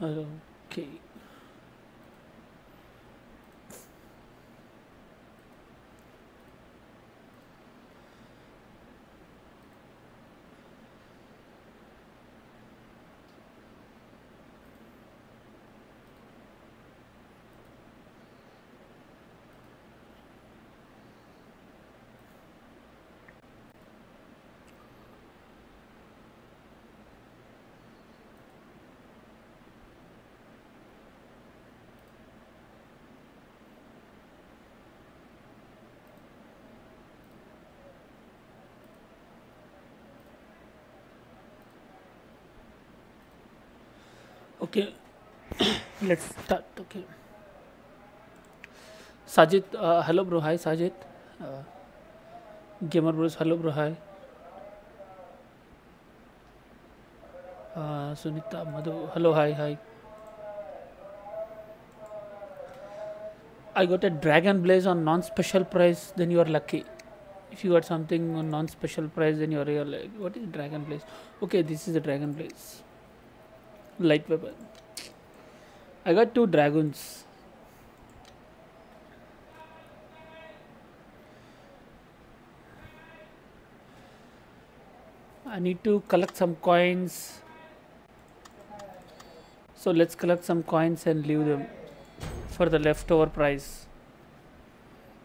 Okay. Okay. Let's start. Okay. Sajid, uh, hello bro. Hi Sajid. Uh, Gamer Bros, hello bro. Hi. Uh, Sunita, Madhu, hello. Hi, hi. I got a Dragon Blaze on non-special price. Then you are lucky. If you got something on non-special price, then you are real. Like, what is Dragon Blaze? Okay, this is a Dragon Blaze. Light weapon. I got two dragons. I need to collect some coins. So let's collect some coins and leave them for the leftover price.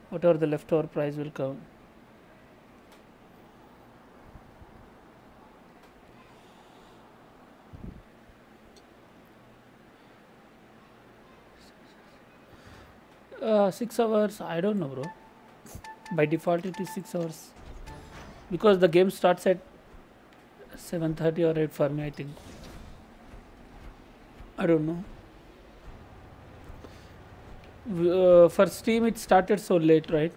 Whatever the leftover price will come. Uh, six hours. I don't know, bro. By default, it is six hours because the game starts at 7:30 or 8 for me. I think. I don't know. Uh, for Steam, it started so late, right?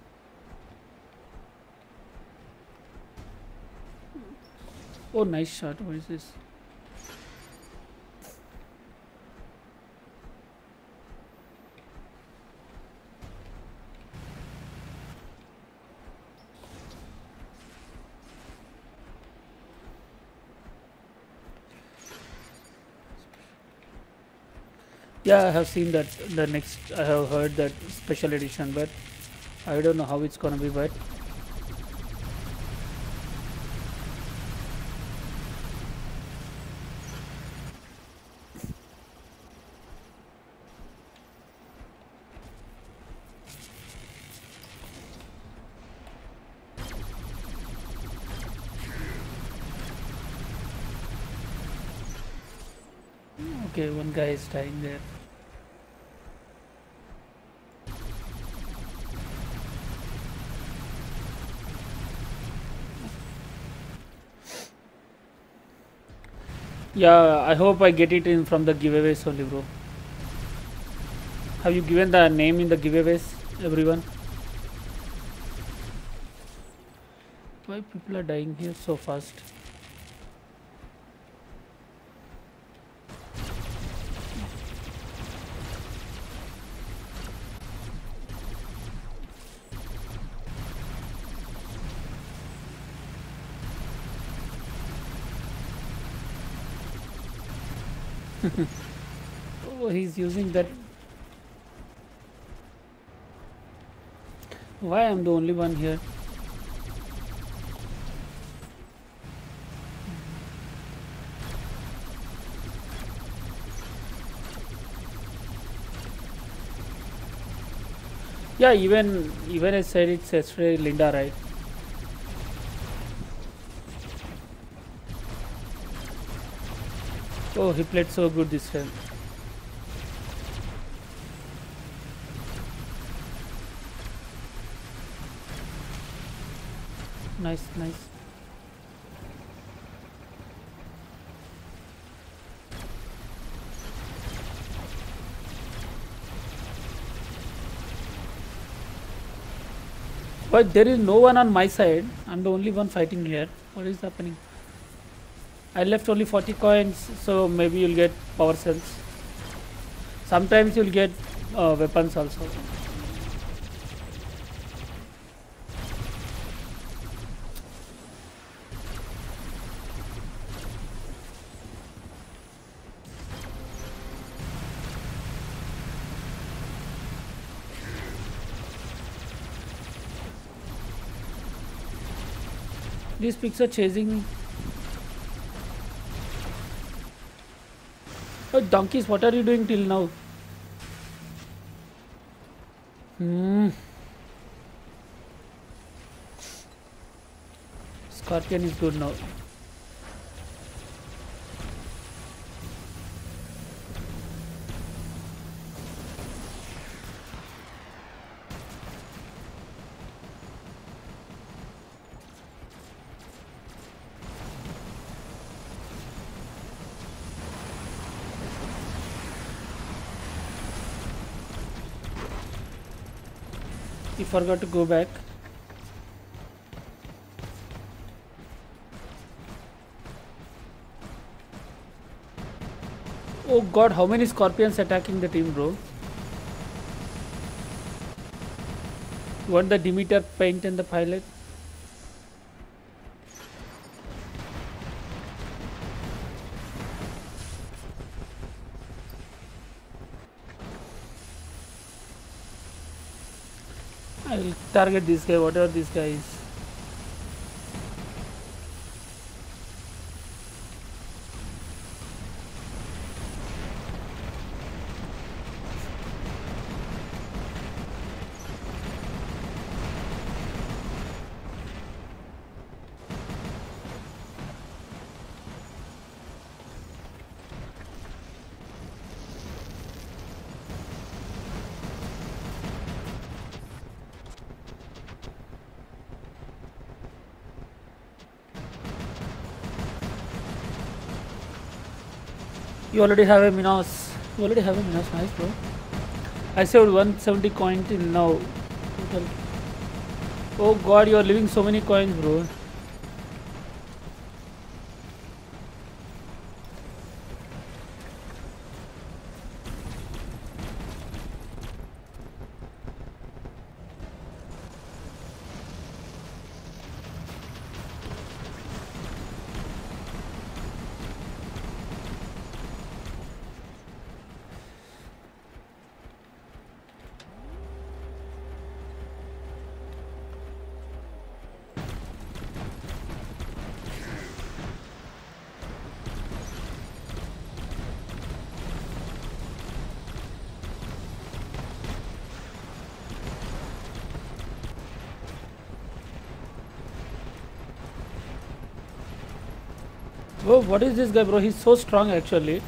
Oh, nice shot. What is this? Yeah, I have seen that. The next, I have heard that special edition, but I don't know how it's gonna be. But okay, one guy is dying there. Yeah, I hope I get it in from the giveaways only, bro. Have you given the name in the giveaways, everyone? Why people are dying here so fast? Using that. Why I'm the only one here? Yeah, even even I said it's yesterday, Linda, right? Oh, he played so good this time. Nice, nice. But there is no one on my side. I'm the only one fighting here. What is happening? I left only 40 coins, so maybe you'll get power cells. Sometimes you'll get uh, weapons also. These pigs are chasing. Oh, donkeys, what are you doing till now? Hmm. Scorpion is good now. Forgot to go back. Oh god, how many scorpions attacking the team, bro? Want the Demeter paint and the pilot? Target this guy, whatever this guy is. You already have a Minos. You already have a Minos, nice bro. I saved 170 coins till now. Oh god, you are leaving so many coins, bro. Whoa, what is this guy, bro? He's so strong, actually.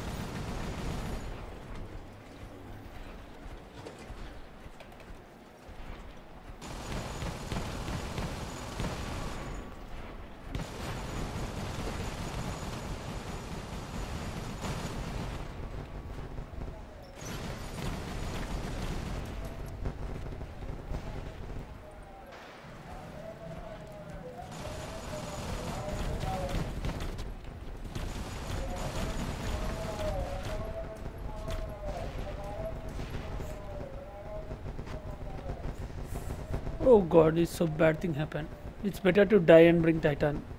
Oh god, it's so bad thing happened. It's better to die and bring Titan. Titan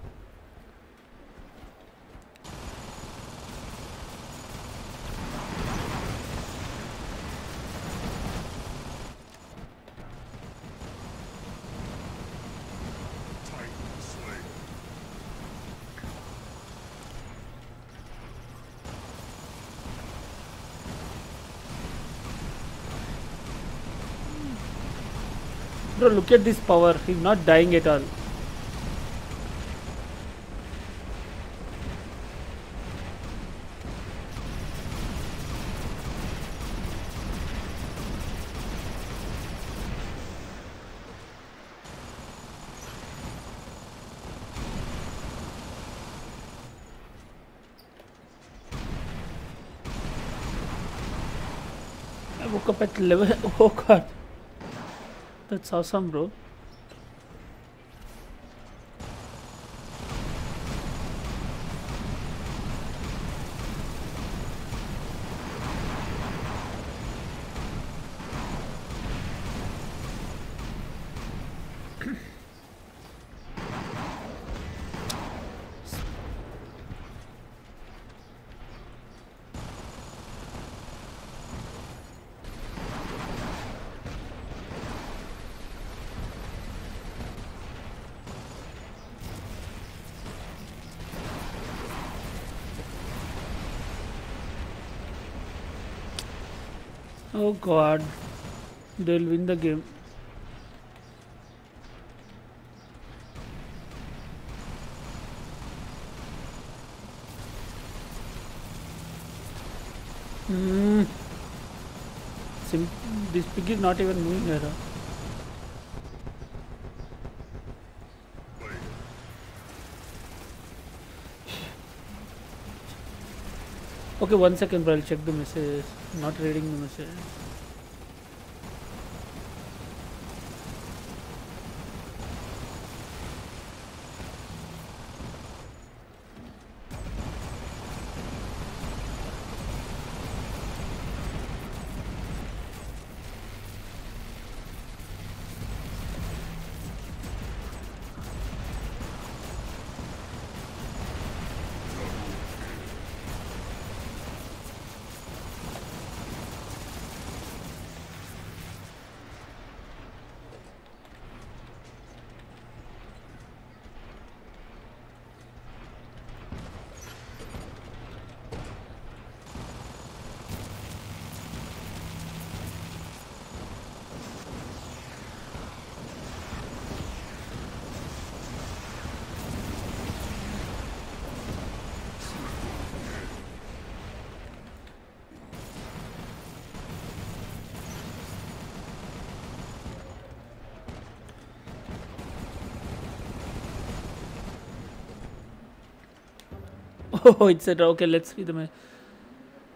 look at this power. He's not dying at all. I woke up at 11. Oh god. That's awesome, bro. God. They'll win the game. Hmm. Sim- this pig is not even moving here. Okay, one second, bro. I'll check the message. Not reading the message. Oh, said okay. Let's read the. ma-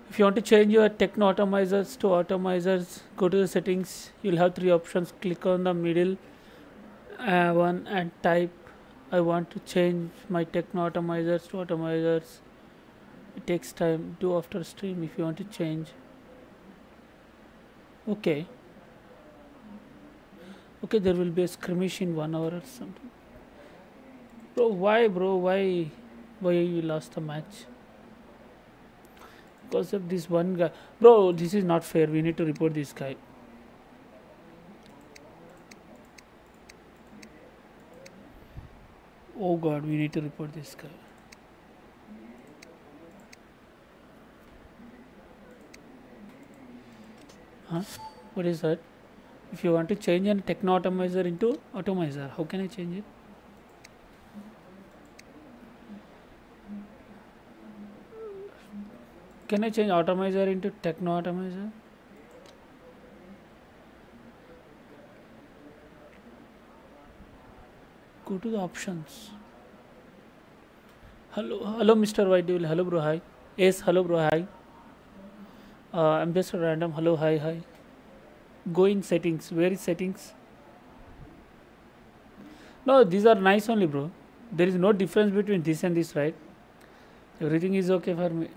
If you want to change your techno automizers to automizers, go to the settings. You'll have three options. Click on the middle uh, one and type. I want to change my techno automizers to automizers. It takes time. Do after stream if you want to change. Okay. Okay, there will be a skirmish in one hour or something. Bro, why, bro? Why? Why you lost the match? Because of this one guy. Bro, this is not fair. We need to report this guy. Oh god, we need to report this guy. Huh? What is that? If you want to change an techno atomizer into atomizer, how can I change it? Can I change atomizer into techno atomizer? Go to the options. Hello, hello, Mr. White Devil. Hello, bro. Hi. Yes, hello, bro. Hi. Uh, I'm just a random. Hello, hi, hi. Go in settings. Where is settings? No, these are nice only, bro. There is no difference between this and this, right? Everything is okay for me.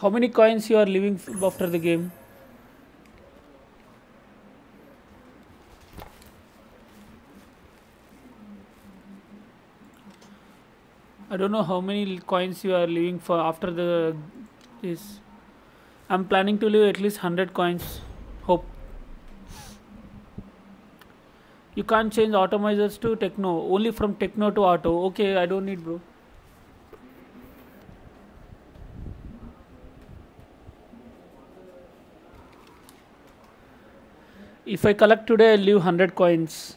How many coins you are leaving after the game? I don't know how many coins you are leaving for after the this. I'm planning to leave at least hundred coins. Hope you can't change automizers to techno. Only from techno to auto. Okay, I don't need, bro. If I collect today, I'll leave 100 coins.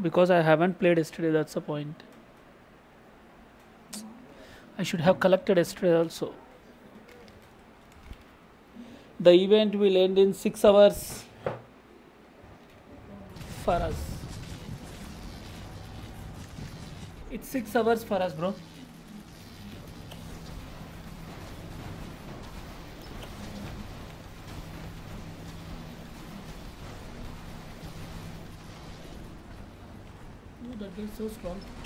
Because I haven't played yesterday, that's the point. I should have collected yesterday also. The event will end in 6 hours for us. It's 6 hours for us, bro. Oh, that guy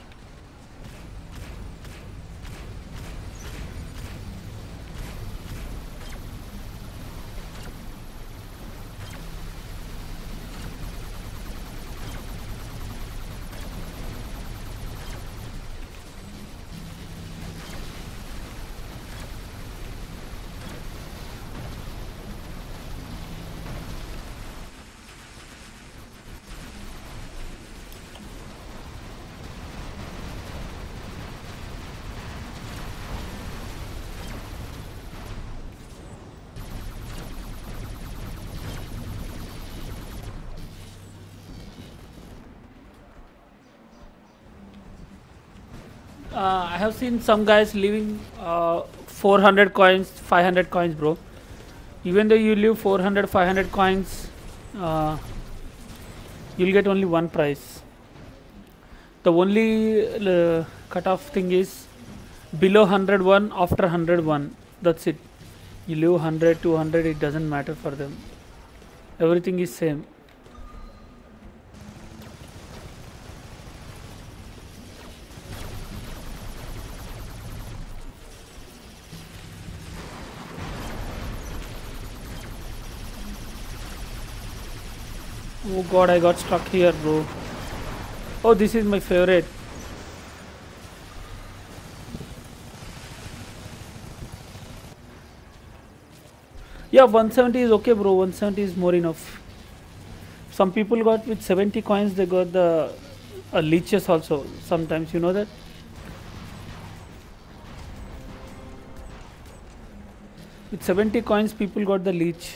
I have seen some guys leaving uh, 400 coins, 500 coins, bro. Even though you leave 400, 500 coins, uh, you'll get only one price. The only uh, cutoff thing is below 101, after 101. That's it. You leave 100, 200, it doesn't matter for them. Everything is same. Oh god, I got stuck here, bro. Oh, this is my favorite. Yeah, 170 is okay, bro. 170 is more enough. Some people got with 70 coins, they got the uh, leeches also. Sometimes, you know that? With 70 coins, people got the leech.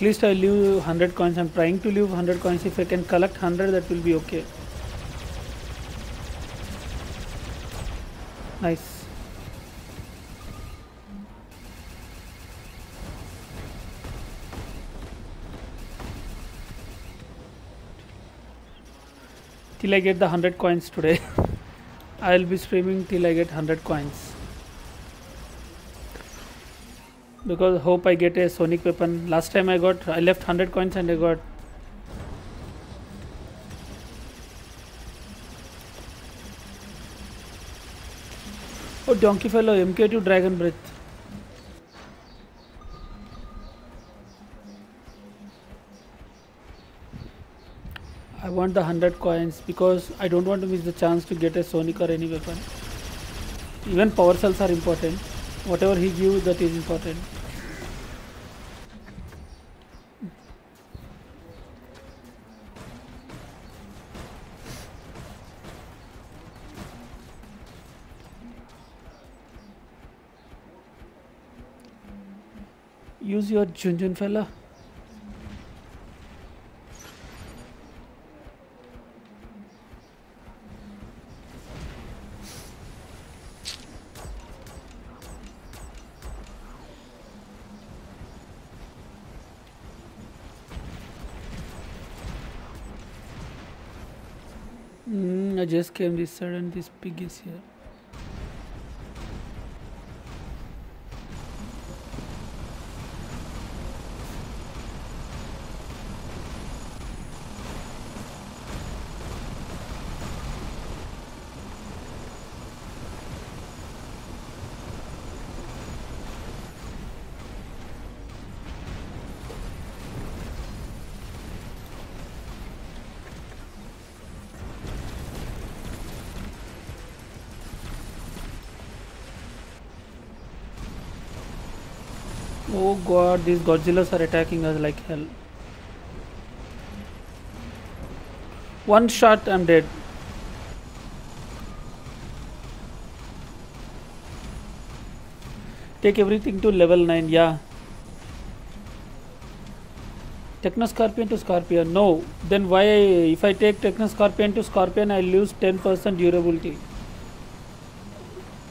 At least I leave 100 coins. I'm trying to leave 100 coins. If I can collect 100, that will be okay. Nice. Till I get the 100 coins today. I'll be streaming till I get 100 coins. Because hope I get a sonic weapon. Last time I got, I left 100 coins and I got Oh, donkey fellow, MK2 Dragon Breath. I want the 100 coins because I don't want to miss the chance to get a Sonic or any weapon. Even power cells are important. Whatever he gives, that is important. Use your Junjun fella. I just came this side and this pig is here. God, these Godzillas are attacking us like hell. One shot, I'm dead. Take everything to level 9, yeah. Techno Scorpion to Scorpion, no. Then why, if I take Techno Scorpion to Scorpion, I lose 10% durability.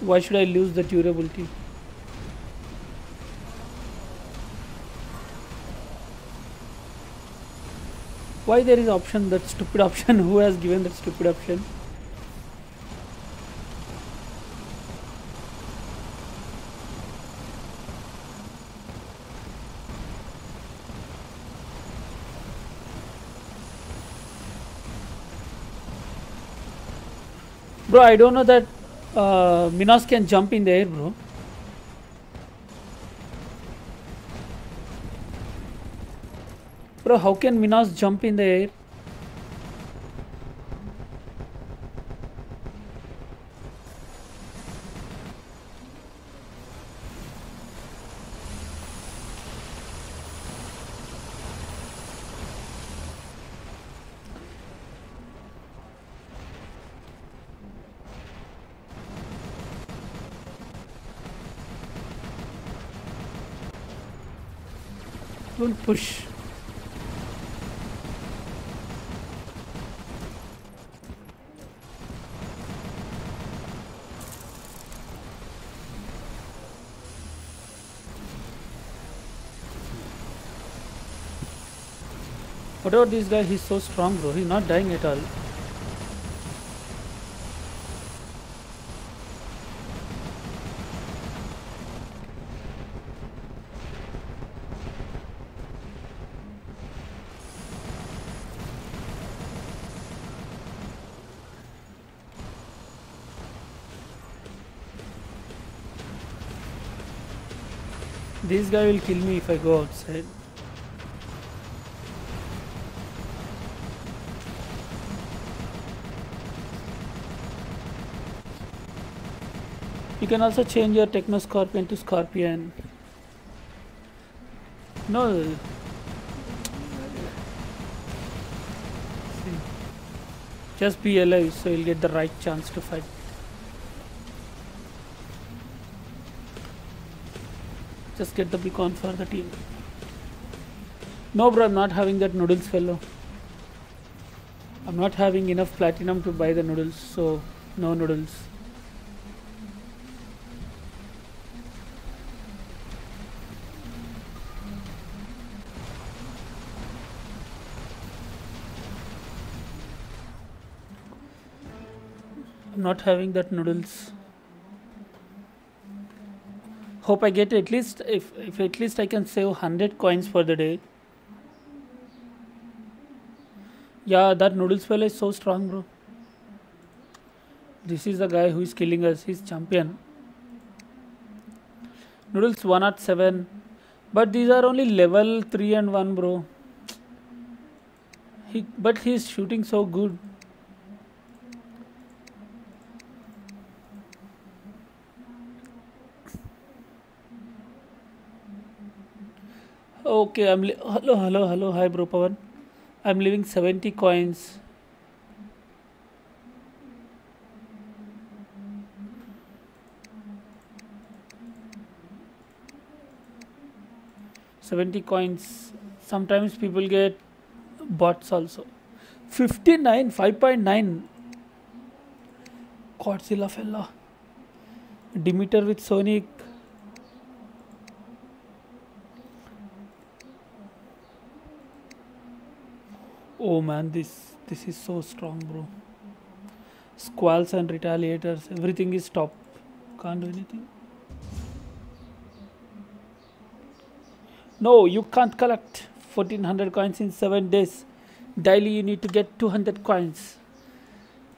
Why should I lose the durability? Why there is option that stupid option? Who has given that stupid option? Bro i don't know that uh, minos can jump in the air bro Bro, how can Minos jump in the air? Don't push. What about this guy? He's so strong, bro. He's not dying at all. This guy will kill me if I go outside. Can also change your Techno Scorpion to Scorpion. No. See. Just be alive so you'll get the right chance to fight. Just get the beacon for the team. No bro, I'm not having that noodles fellow. I'm not having enough platinum to buy the noodles, so no noodles. Not having that noodles. Hope I get at least if if at least I can save 100 coins for the day. Yeah, that noodles fella is so strong, bro. This is the guy who is killing us. He's champion. Noodles 1 at 7. But these are only level 3 and 1, bro. He, but he's shooting so good. Okay, I'm hello, hello, hello, hi, bro, Pawan. I'm leaving 70 coins. Seventy coins. Sometimes people get bots also. Fifty nine, five point nine. Godzilla fella. Demeter with Sonic. Oh man, this this is so strong, bro. Squalls and retaliators, everything is top. Can't do anything. No, you can't collect 1400 coins in 7 days. Daily you need to get 200 coins.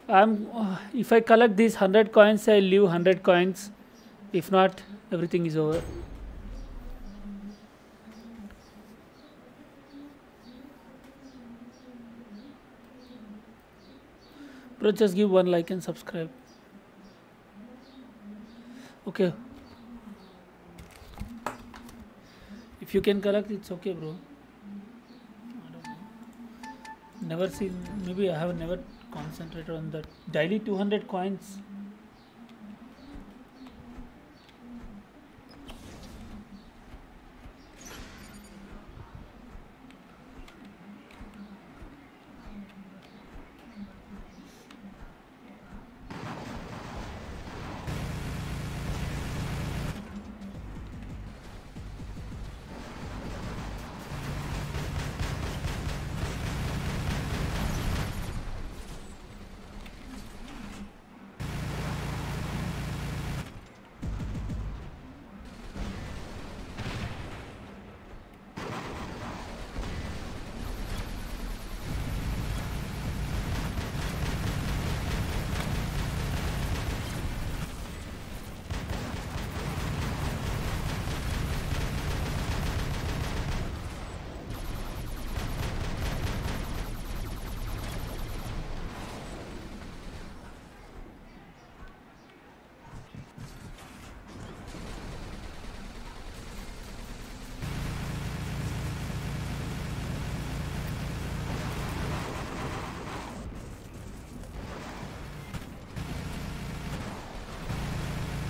I'm uh, if I collect these 100 coins, I leave 100 coins. If not, everything is over. Bro, just give one like and subscribe. Okay. If you can collect, it's okay, bro. Never seen. Maybe I have never concentrated on that. Daily 200 coins.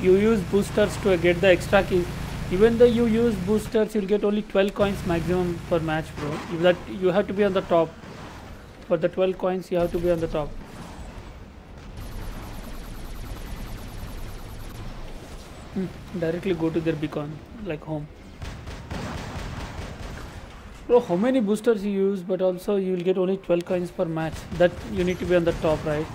You use boosters to get the extra keys. Even though you use boosters, you'll get only 12 coins maximum per match, bro. You, that you have to be on the top. For the 12 coins, you have to be on the top. Hmm, Directly go to their beacon, like home. Bro, how many boosters you use, but also you will get only 12 coins per match. That you need to be on the top, right?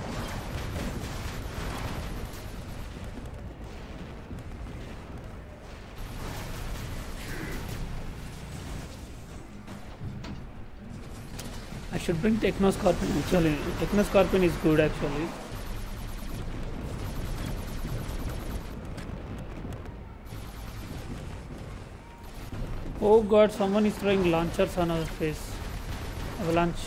Should bring Techno Scorpion actually. Techno Scorpion is good actually. Oh god, someone is throwing launchers on our face. Avalanche.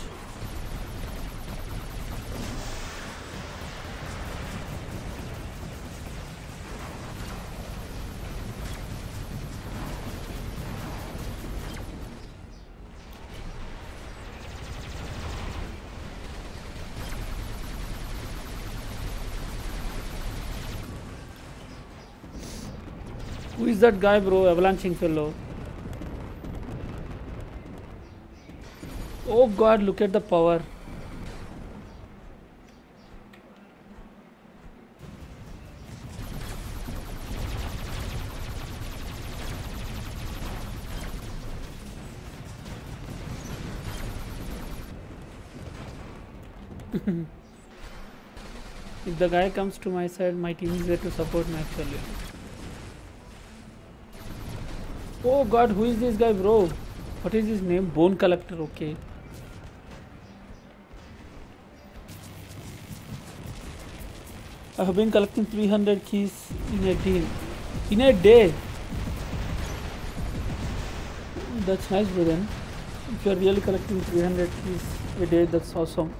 Is that guy, bro? Avalanching fellow. Oh god, look at the power. if the guy comes to my side, my team is there to support me actually. Oh god, who is this guy, bro? What is his name? Bone Collector, okay. I have been collecting 300 keys in a day. In a day? That's nice, bro. Then, if you are really collecting 300 keys a day, that's awesome.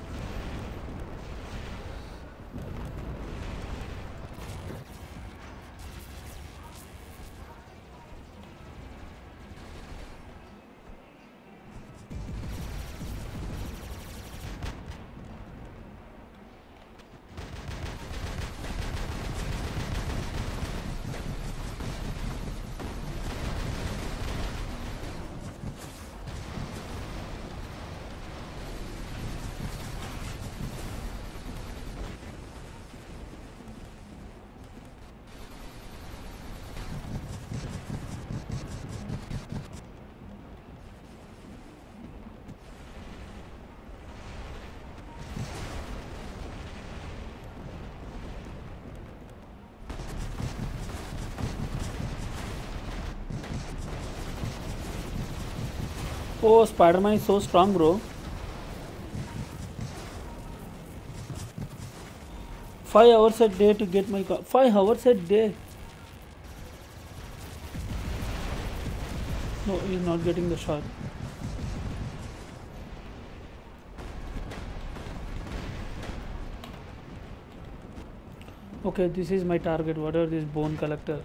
Oh, Spider-Man is so strong, bro. Five hours a day to get my car. Five hours a day. No, he's not getting the shot. Okay, this is my target. What are this bone collector.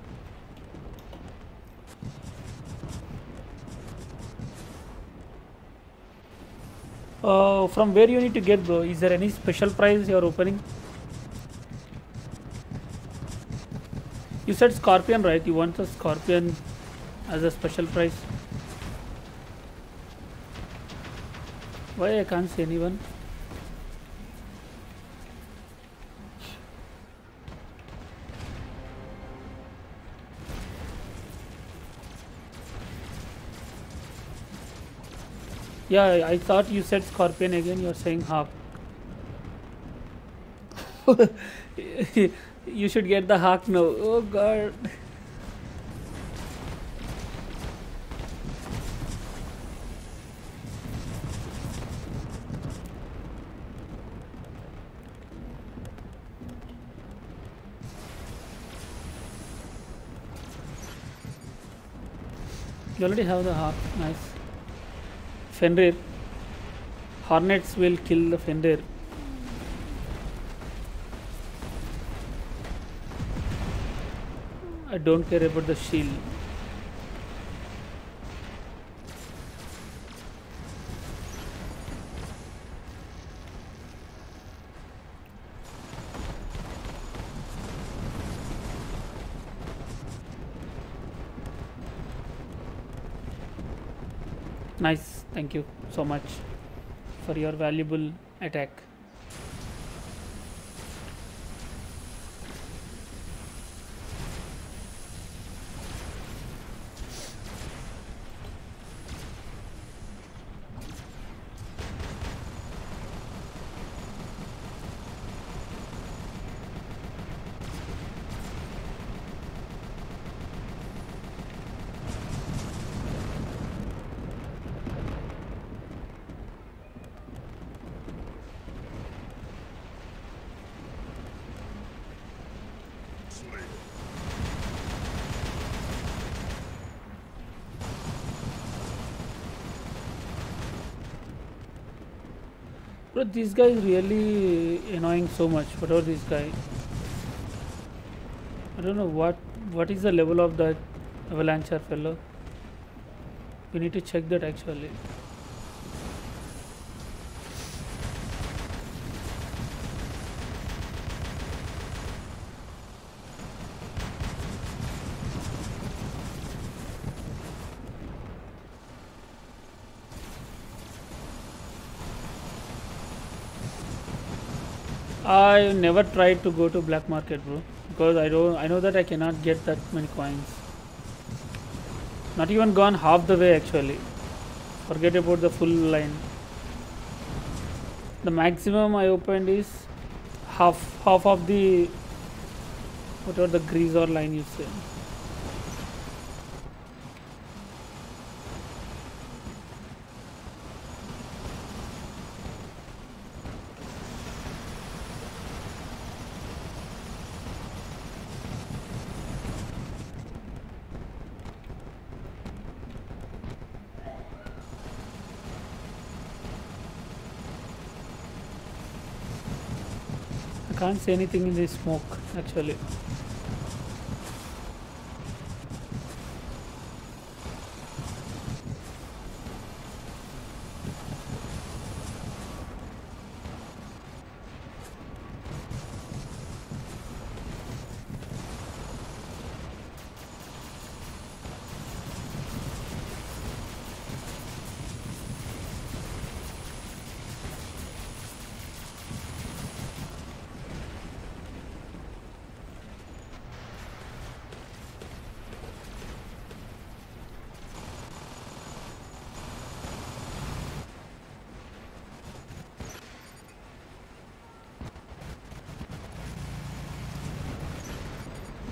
Uh, from where you need to get bro? Is there any special prize you are opening? You said scorpion, right? You want a scorpion as a special prize? Why I can't see anyone? Yeah, I thought you said scorpion again. You're saying hawk. you should get the hawk now. Oh god. You already have the hawk. Fenrir. Hornets will kill the Fenrir. I don't care about the shield. Nice. Thank you so much for your valuable attack. This guy is really annoying so much. Whatever this guy. I don't know what what is the level of that avalancher fellow. We need to check that actually. I never tried to go to black market, bro, because I don't. I know that I cannot get that many coins. Not even gone half the way actually. Forget about the full line. The maximum I opened is half half of the whatever the grease or line you say. Can't see anything in the smoke actually.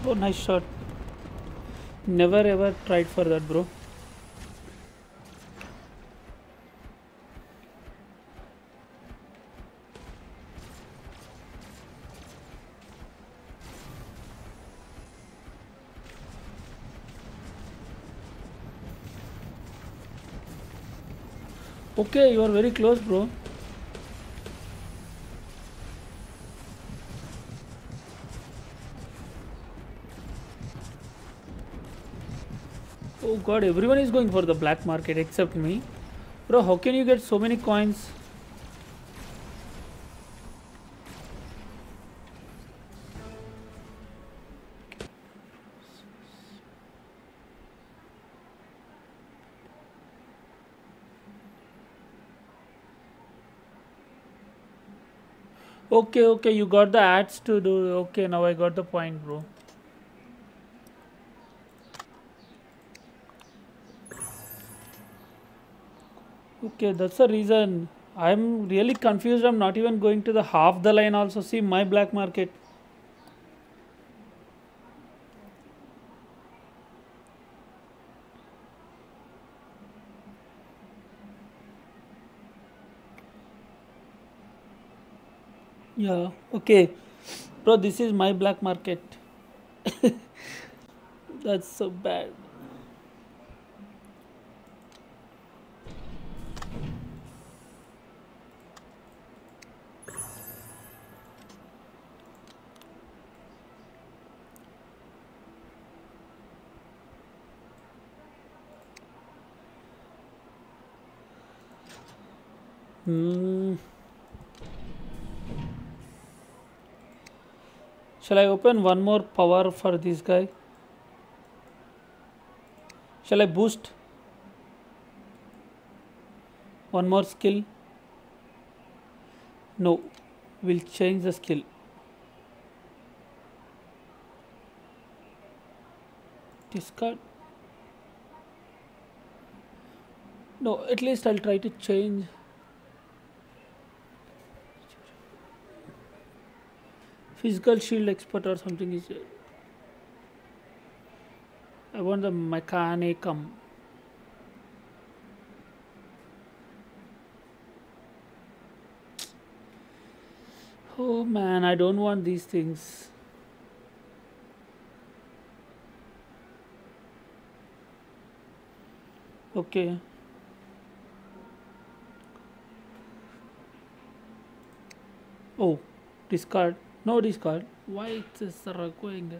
Oh, nice shot. Never ever tried for that, bro. Okay, you are very close, bro. God, everyone is going for the black market except me. Bro, how can you get so many coins? Okay, okay, you got the ads to do. Okay, now I got the point, bro. Okay, that's the reason. I'm really confused. I'm not even going to the half the line also. See my black market. Yeah, okay. Bro, this is my black market. That's so bad. Hmm. Shall I open one more power for this guy? Shall I boost? one more skill no we'll change the skill discard no at least I'll try to change physical shield expert or something is I want the mechanicum. Oh man I don't want these things. Okay. Oh discard no discard why it is going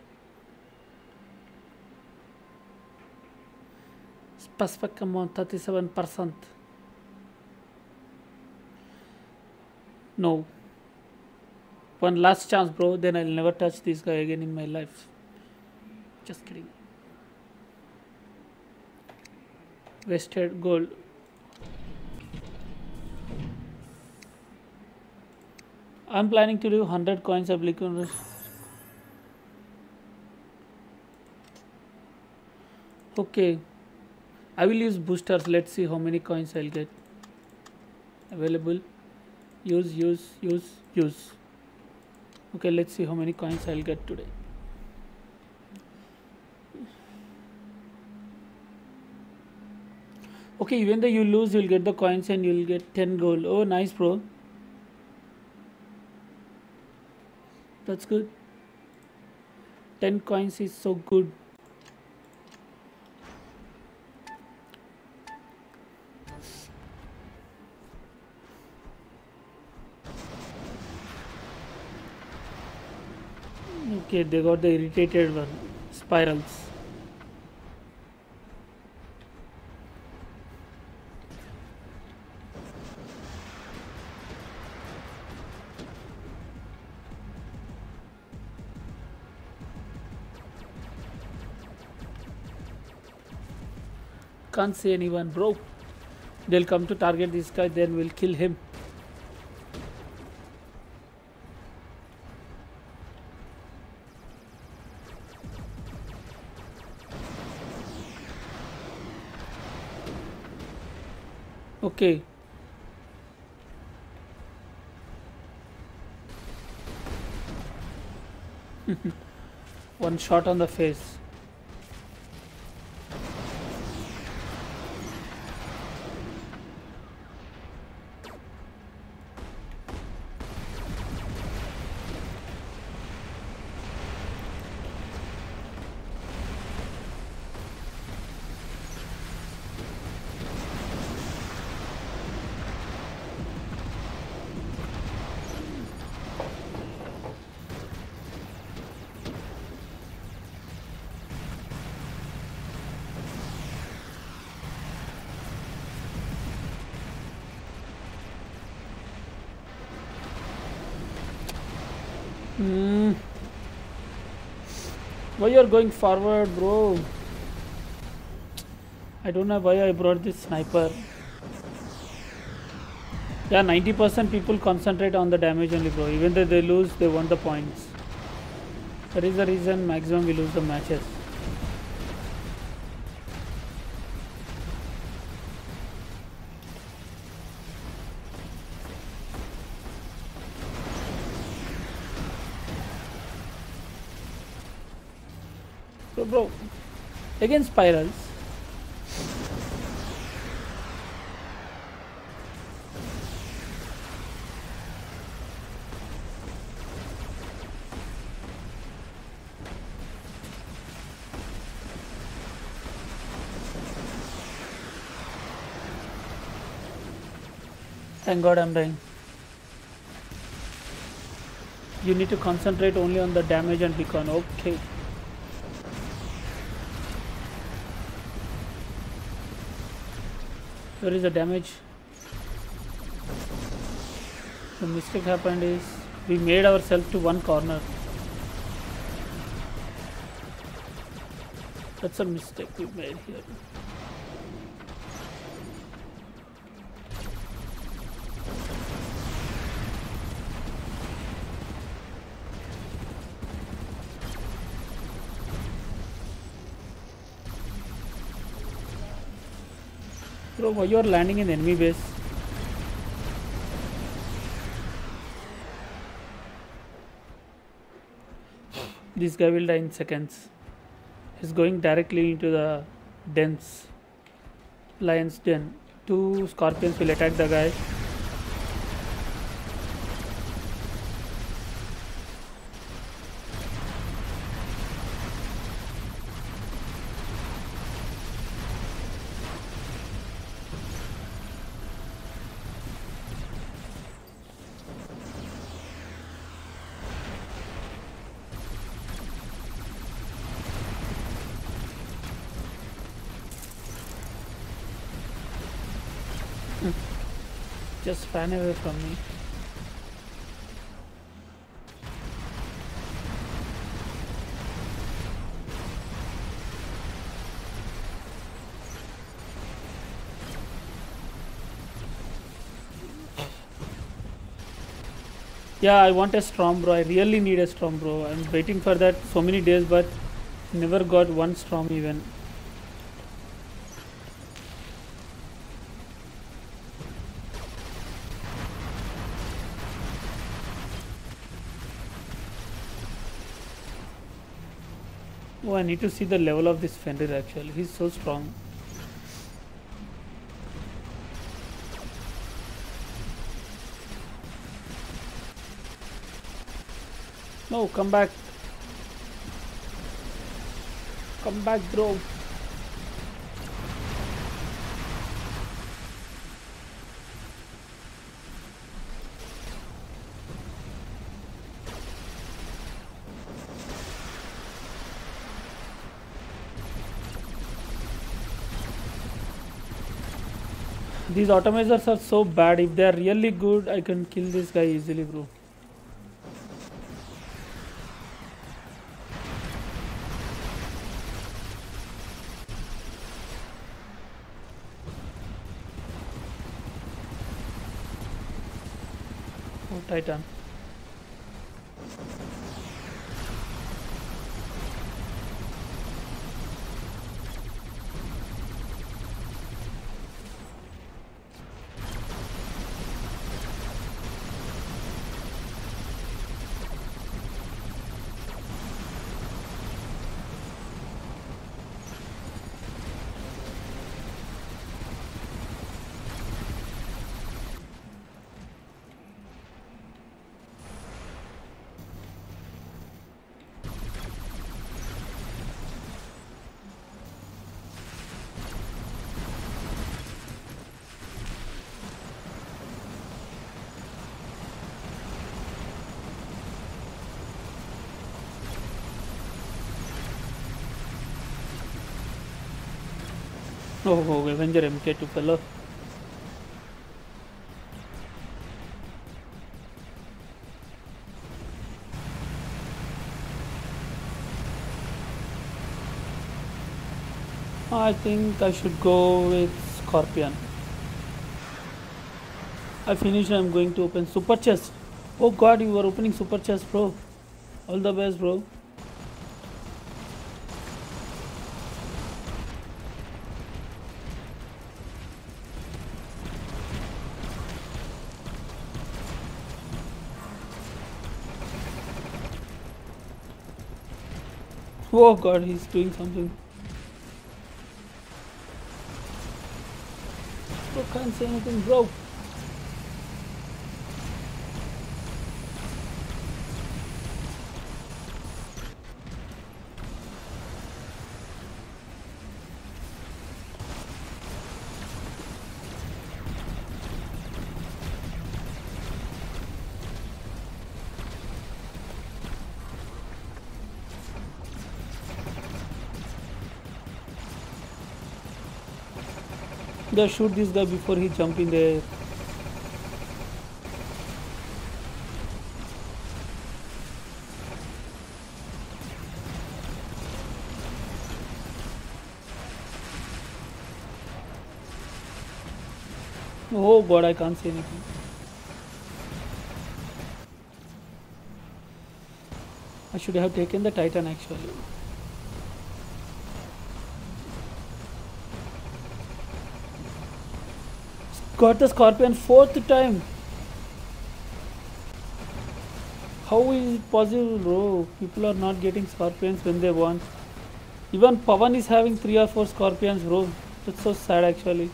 specific amount 37 percent. No. One last chance bro then i'll never touch this guy again in my life. Just kidding. Wasted gold I'm planning to do 100 coins applicable. Okay, I will use boosters. Let's see how many coins I'll get. Available. Use, use, use, use. Okay, let's see how many coins I'll get today. Okay, even though you lose, you'll get the coins and you'll get 10 gold. Oh, nice, bro. That's good. 10 coins is so good. Okay, they got the irritated one. Spirals. Can't see anyone, bro. They'll come to target this guy, then we'll kill him. Okay. One shot on the face. Why you are going forward, bro? I don't know why I brought this sniper. Yeah, 90% people concentrate on the damage only, bro. Even though they lose, they want the points. That is the reason maximum we lose the matches. bro against spirals Thank God I'm dying. You need to concentrate only on the damage and beacon. Okay. Where is the damage? The mistake happened is we made ourselves to one corner. That's a mistake we made here. Bro, why you are landing in enemy base? This guy will die in seconds. He's going directly into the dens. Lion's den. Two scorpions will attack the guy. Just ran away from me. Yeah, I want a storm bro. I really need a storm bro. I'm waiting for that so many days but never got one storm even. I need to see the level of this Fenrir actually. He's so strong. No, come back. Come back, bro. These atomizers are so bad. If they are really good, I can kill this guy easily, bro. Oh, Titan. Oh, Avenger MK2 fellow. I think I should go with Scorpion. I finished, I'm going to open Super Chest. Oh god, you are opening Super Chest, bro. All the best, bro. Oh god, he's doing something. Bro, can't say anything, bro. Just shoot this guy before he jump in there. Oh god, I can't see anything. I should have taken the Titan actually. Got the scorpion fourth time. How is it possible, bro? People are not getting scorpions when they want. Even Pavan is having three or four scorpions, bro. That's so sad, actually.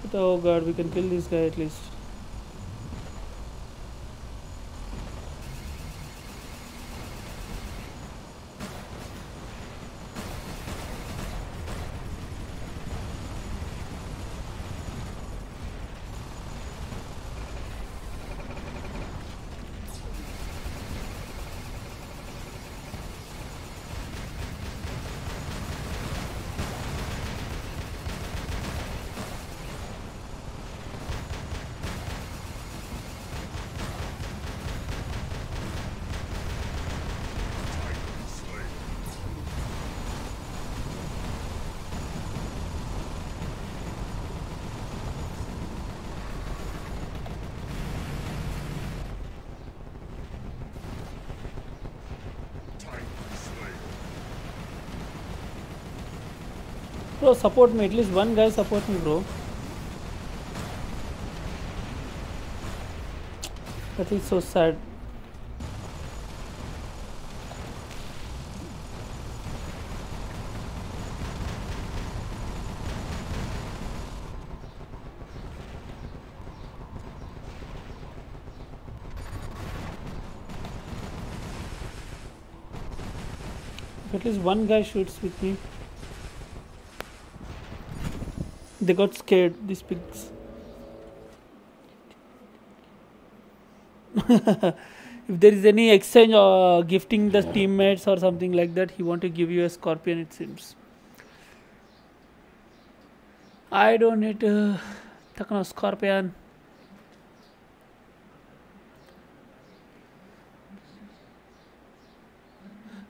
But, oh god, we can kill this guy at least. Bro, support me. At least one guy support me, bro. That is so sad. At least one guy shoots with me. They got scared, these pigs. if there is any exchange or gifting the teammates or something like that, he want to give you a scorpion, it seems. I don't need uh, to take no scorpion.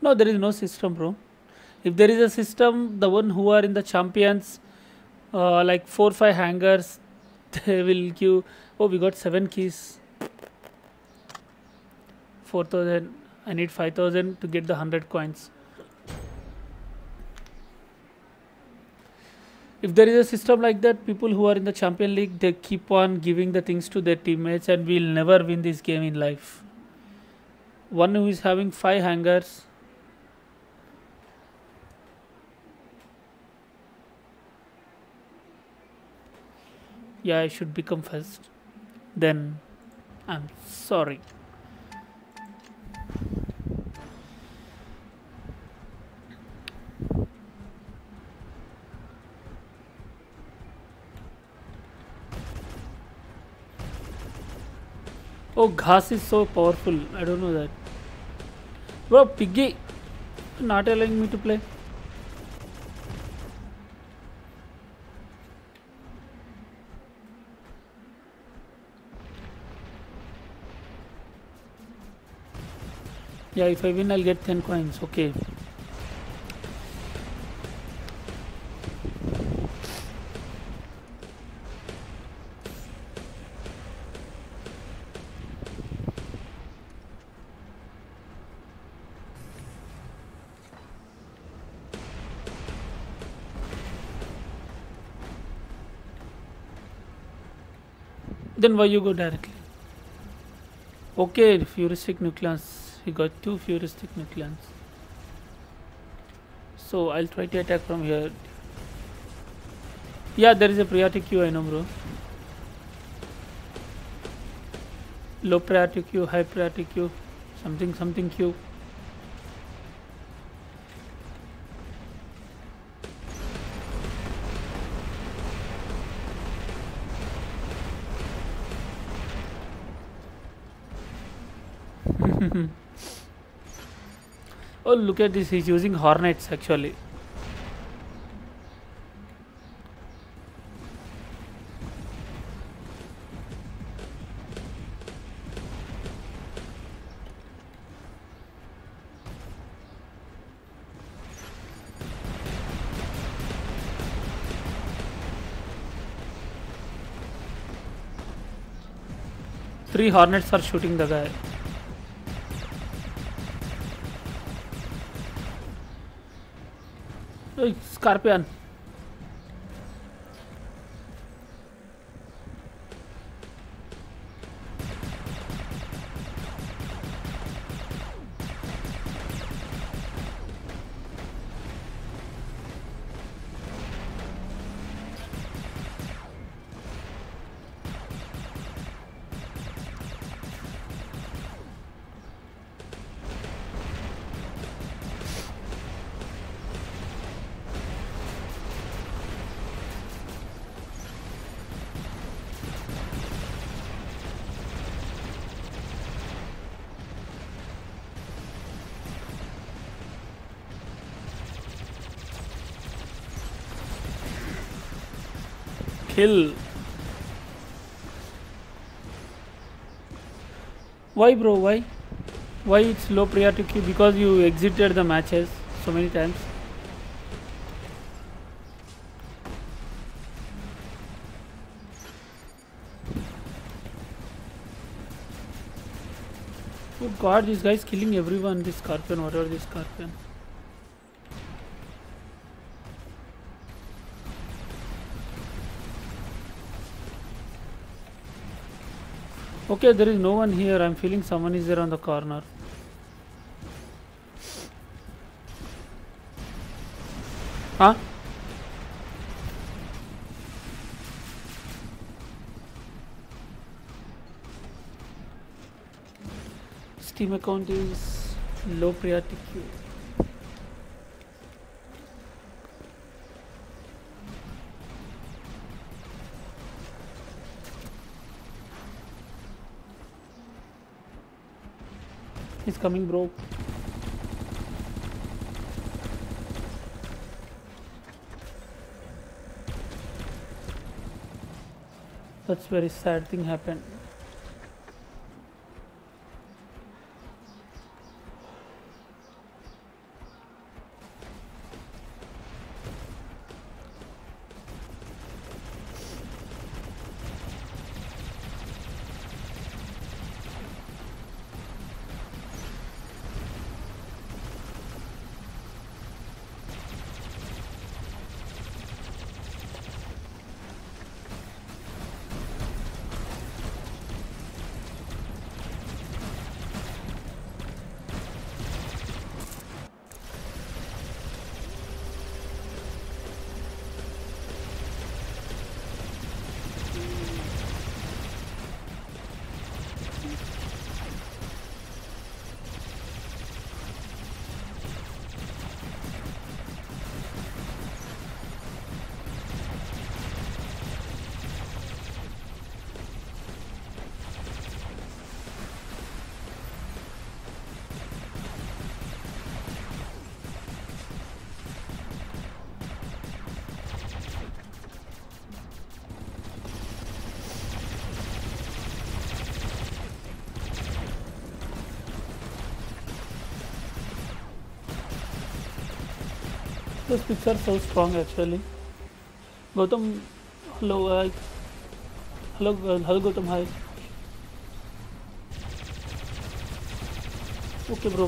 No, there is no system, bro. If there is a system, the one who are in the champions, uh, like four five hangars, they will give. Oh, we got seven keys. Four thousand. I need five thousand to get the hundred coins. If there is a system like that, people who are in the champion league, they keep on giving the things to their teammates, and we'll never win this game in life. One who is having five hangars yeah i should become first. Then i'm sorry. Oh ghas is so powerful. I don't know that. Bro piggy not allowing me to play Yeah, if I win, I'll get 10 coins. Okay. Then why you go directly? Okay, heuristic nucleus he got two futuristic nucleons. So I'll try to attack from here. Yeah there is a priority queue I know bro. Low priority queue high priority queue something something queue Oh, look at this. He's using hornets actually. Three hornets are shooting the guy. Scorpion. Kill. Why, bro? Why? Why it's low priority queue? Because you exited the matches so many times. Oh god, this guy's killing everyone. This scorpion, whatever this scorpion. Okay, there is no one here. I'm feeling someone is there on the corner. Huh? Steam account is low priority queue. Coming, bro. That's very sad thing happened. Those are so strong actually. Gautam, hello, uh, hello, uh, hello Gautam, hi. Okay, bro.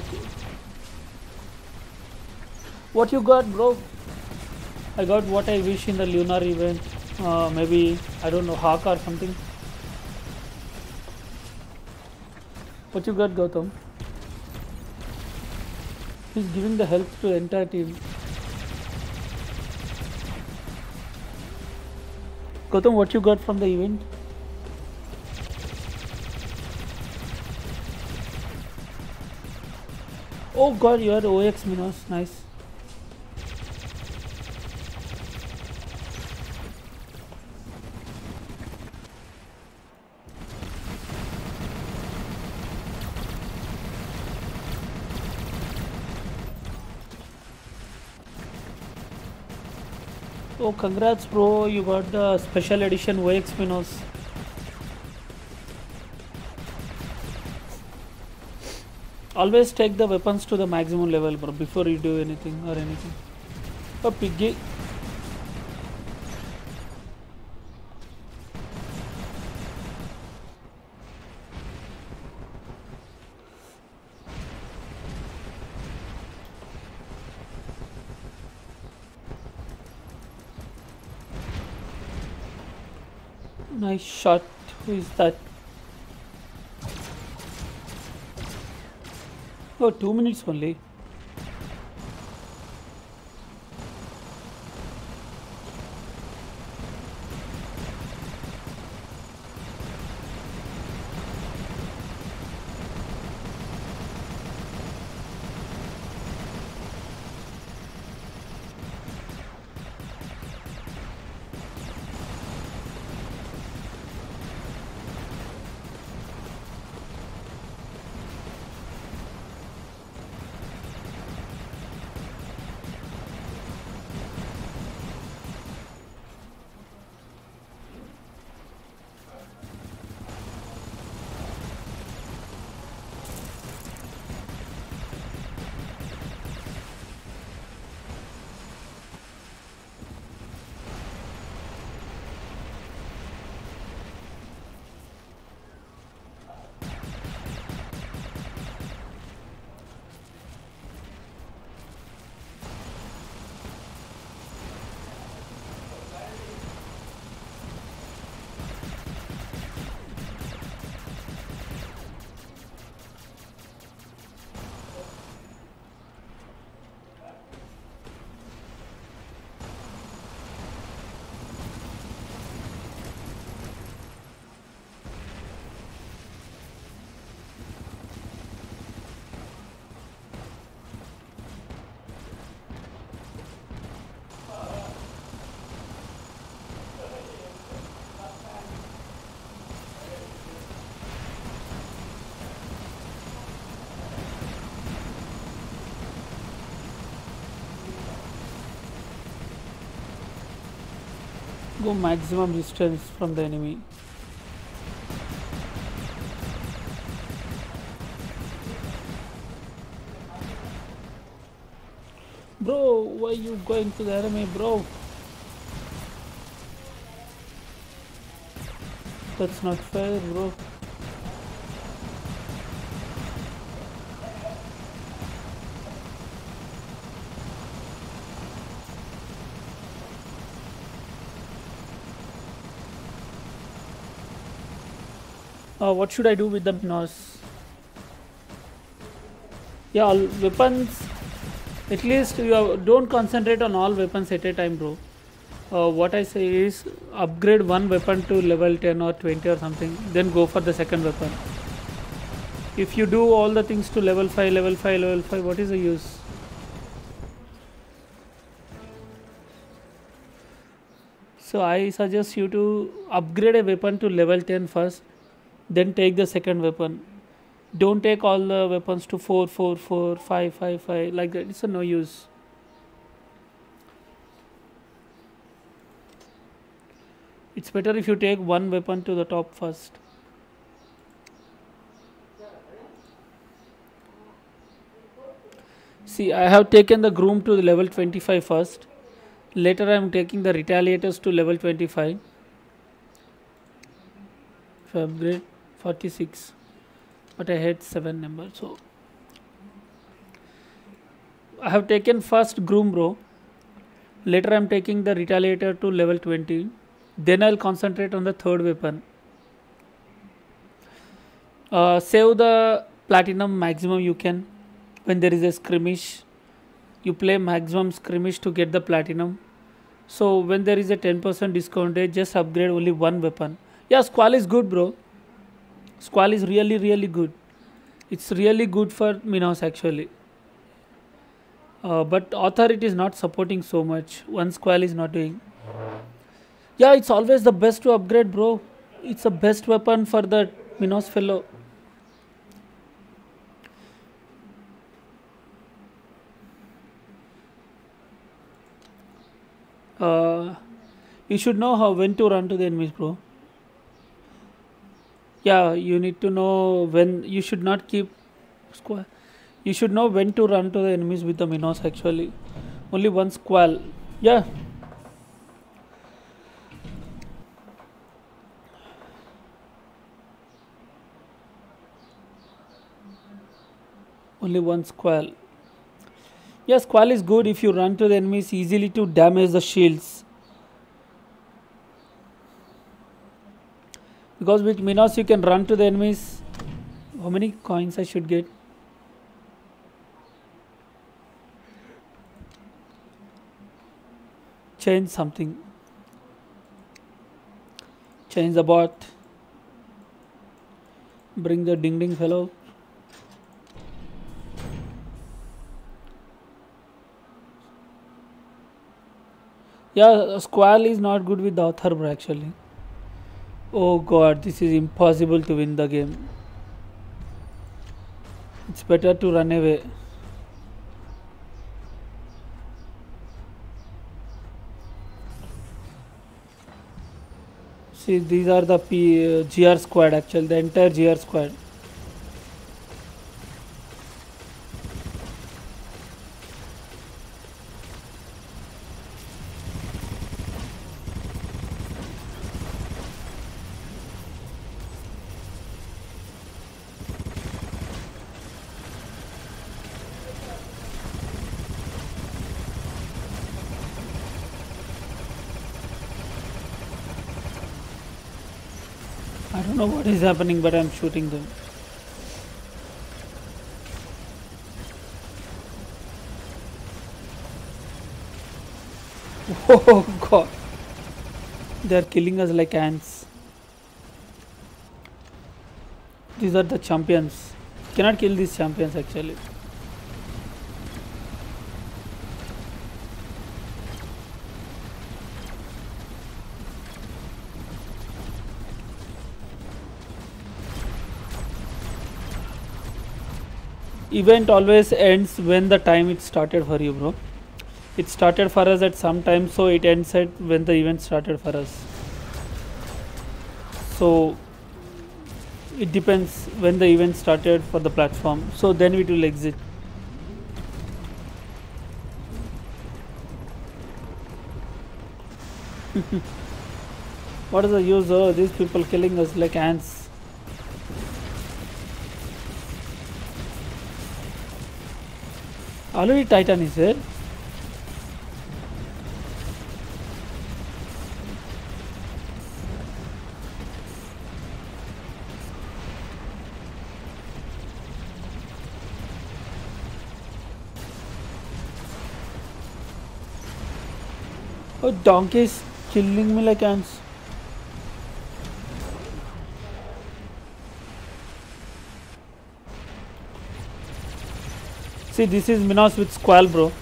What you got, bro? I got what I wish in the lunar event. Uh, maybe I don't know, Hawk or something. What you got, Gautam? He's giving the help to the entire team. Gautam, what you got from the event? Oh god, you are OX Minos, nice. Congrats, bro! You got the special edition OX Minos. Always take the weapons to the maximum level, bro, before you do anything or anything. Oh, piggy. Nice shot. Who is that? Oh, two minutes only. Go maximum distance from the enemy. Bro, why you going to the enemy, bro? That's not fair, bro. Uh, what should I do with the Minos? Yeah, all weapons. At least you have, don't concentrate on all weapons at a time, bro. Uh, what I say is upgrade one weapon to level 10 or 20 or something, then go for the second weapon. If you do all the things to level 5, level 5, level 5, what is the use? So I suggest you to upgrade a weapon to level 10 first then take the second weapon. Don't take all the weapons to 4 4 4 5 5 5 like that it's a no use. It's better if you take one weapon to the top first. See i have taken the groom to the level 25 first. Later i am taking the retaliators to level 25 if I upgrade 46 but I had 7 number so. I have taken first groom bro later I am taking the retaliator to level 20 then I'll concentrate on the third weapon. Uh, save the platinum maximum you can. When there is a skirmish you play maximum skirmish to get the platinum. So when there is a 10% discount day, just upgrade only one weapon. Yeah squall is good bro Squall is really really good. It's really good for Minos actually. Uh, but author it is not supporting so much. One Squall is not doing. Yeah, it's always the best to upgrade, bro. It's the best weapon for the Minos fellow. Uh, you should know how when to run to the enemies, bro yeah you need to know when you should not keep squall you should know when to run to the enemies with the minos actually. Only one squall. Yeah. Only one squall. Yeah squall is good if you run to the enemies easily to damage the shields because with Minos you can run to the enemies. How many coins I should get? Change something. Change the bot. Bring the ding ding fellow yeah squall is not good with the author actually Oh god, this is impossible to win the game. It's better to run away. See, these are the P, uh, GR squad actually, the entire GR squad. What is happening but I'm shooting them. Oh god. They are killing us like ants. These are the champions. Cannot kill these champions actually. Event always ends when the time it started for you bro. It started for us at some time so it ends at when the event started for us. So it depends when the event started for the platform. So then it will exit. What is the use of these people killing us like ants already titan is there Oh, donkey is killing me like ants. See, this is Minos with Squall, bro.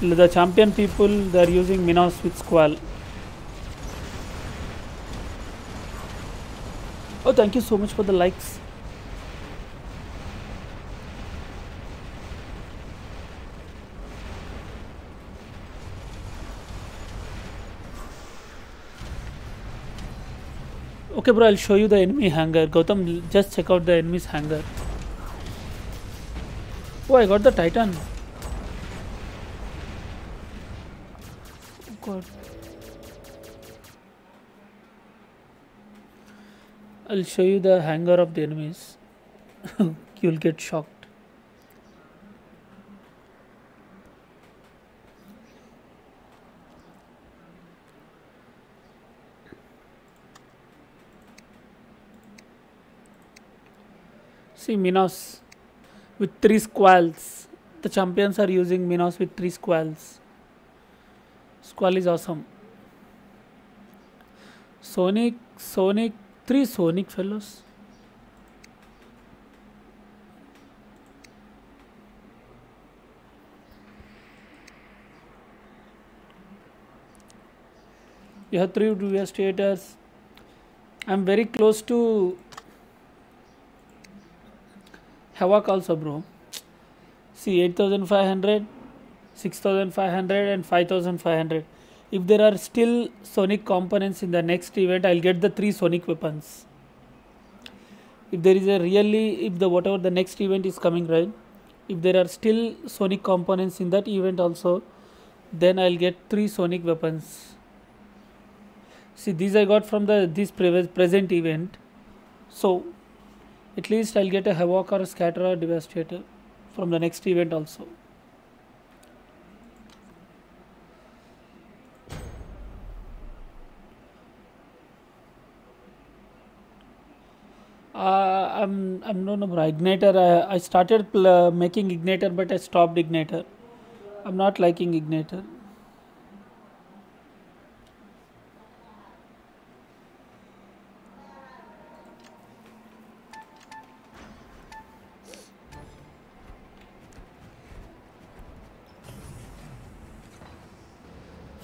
The champion people, they are using Minos with Squall. Oh, thank you so much for the likes. Okay, bro, I'll show you the enemy hangar. Gautam, just check out the enemy's hangar. Oh, I got the Titan. God. I'll show you the hangar of the enemies. You'll get shocked. See Minos with three squalls. The champions are using Minos with three squalls. Squall is awesome. Sonic, Sonic, three Sonic fellows. You have three devastators. I'm very close to Havoc also, bro. See 8500, 6500, and 5500. If there are still Sonic components in the next event, I'll get the three Sonic weapons. If there is a really, if the whatever the next event is coming, right? If there are still Sonic components in that event also, then I'll get three Sonic weapons. See, these I got from the this pre- present event. So at least I'll get a Havoc or a Scatterer Devastator from the next event also. Uh, I'm I'm no no bro. Igniter. I, I started uh, making Igniter, but I stopped Igniter. I'm not liking Igniter.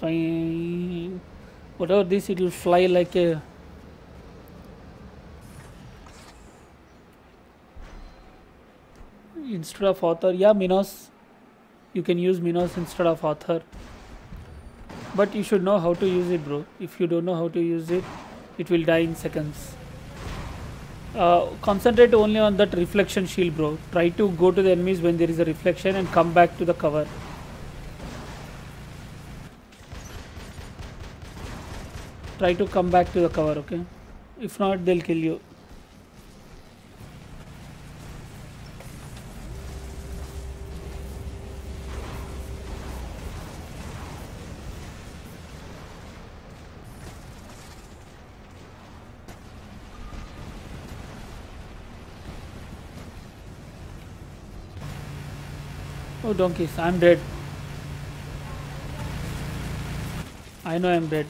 Fine. Whatever this, it will fly like a. Instead of author, yeah, Minos. You can use Minos instead of author. But you should know how to use it, bro. If you don't know how to use it, it will die in seconds. Uh, concentrate only on that reflection shield, bro. Try to go to the enemies when there is a reflection and come back to the cover. Try to come back to the cover okay? If not they'll kill you. Oh donkeys i'm dead. I know i'm dead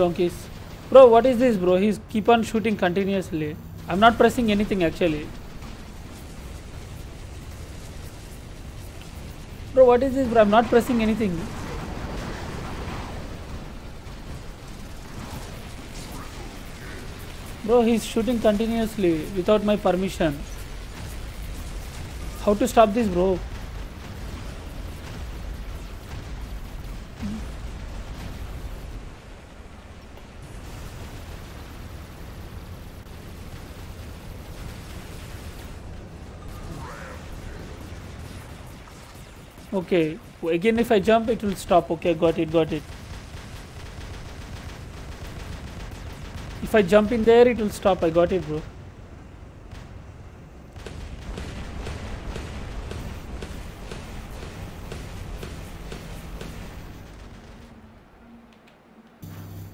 donkeys. Bro, what is this, bro? He's keep on shooting continuously. I'm not pressing anything actually. Bro, what is this, bro? I'm not pressing anything. Bro, he's shooting continuously without my permission. How to stop this, bro? Okay, again if I jump it will stop. Okay, got it, got it. If I jump in there it will stop. I got it, bro.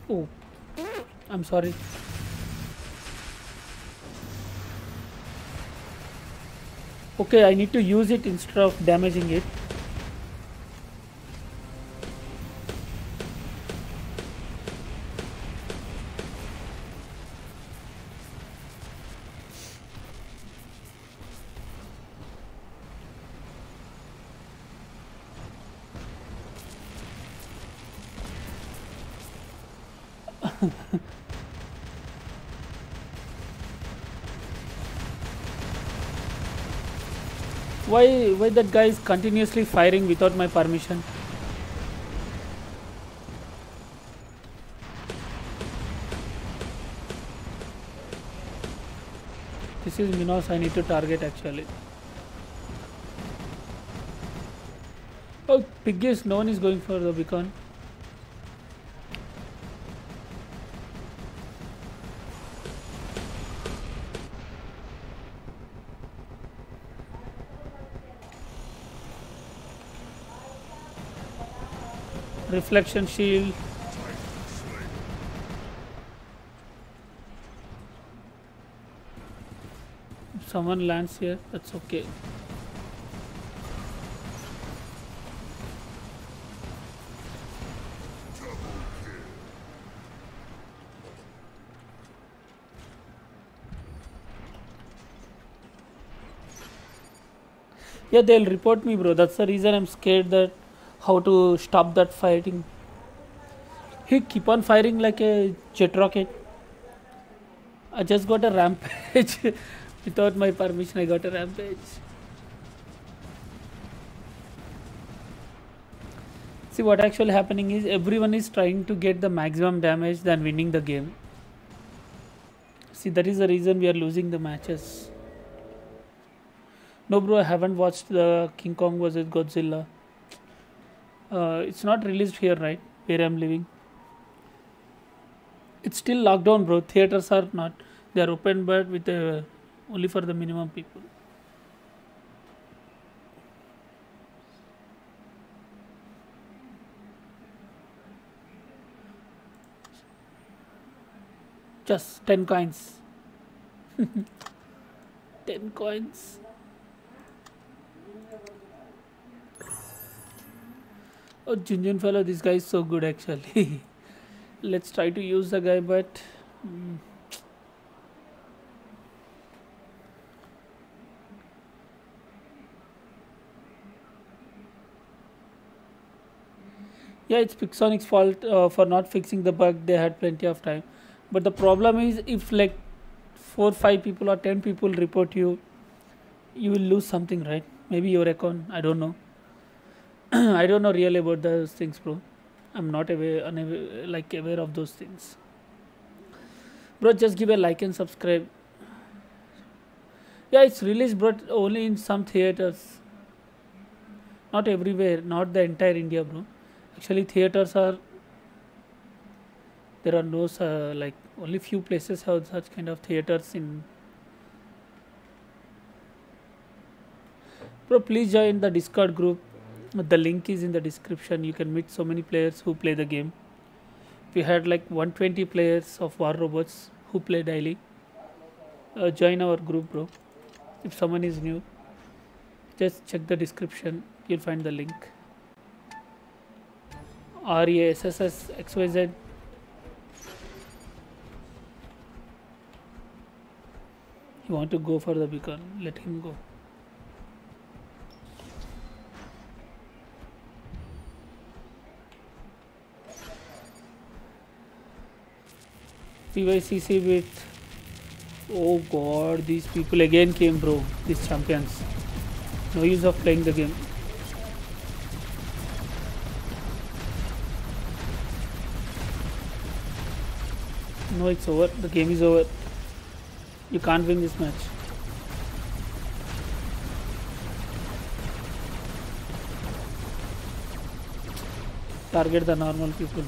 Oh, I'm sorry. Okay, I need to use it instead of damaging it. Why that guy is continuously firing without my permission? This is minos i need to target actually. Oh biggest no one is going for the beacon reflection shield. If someone lands here that's okay. Yeah they'll report me bro. That's the reason i'm scared that how to stop that fighting he keep on firing like a jet rocket. I just got a rampage. Without my permission i got a rampage. See what actually happening is everyone is trying to get the maximum damage than winning the game. See that is the reason we are losing the matches. No bro i haven't watched the king kong vs godzilla uh, it's not released here right where i'm living? It's still locked down bro. Theaters are not. They are open but with uh, only for the minimum people. Just 10 coins. 10 coins Oh, Junjun fellow, this guy is so good actually. Let's try to use the guy, but. Mm. Yeah, it's Pixonic's fault uh, for not fixing the bug. They had plenty of time. But the problem is if like 4 5 people or 10 people report you, you will lose something, right? Maybe your account, I don't know. I don't know really about those things, bro. I'm not aware, unaware, like aware of those things. Bro, just give a like and subscribe. Yeah, it's released, but only in some theaters. Not everywhere, not the entire India, bro. Actually, theaters are there are no uh, like only few places have such kind of theaters in. Bro, please join the Discord group the link is in the description. You can meet so many players who play the game. We had like 120 players of war robots who play daily. Uh, join our group bro. If someone is new just check the description. You'll find the link. RESSS XYZ you want to go for the beacon? Let him go. PYCC with oh god these people again came bro these champions. No use of playing the game. No it's over. The game is over. You can't win this match. Target the normal people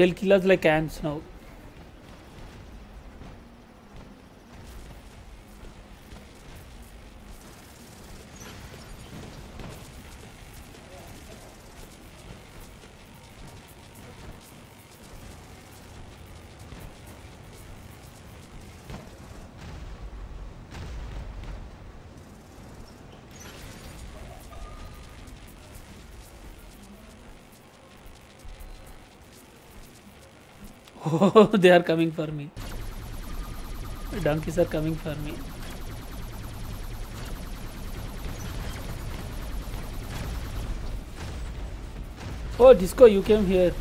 They'll kill us like ants now. Oh, they are coming for me. Donkeys are coming for me. Oh, Disco, you came here.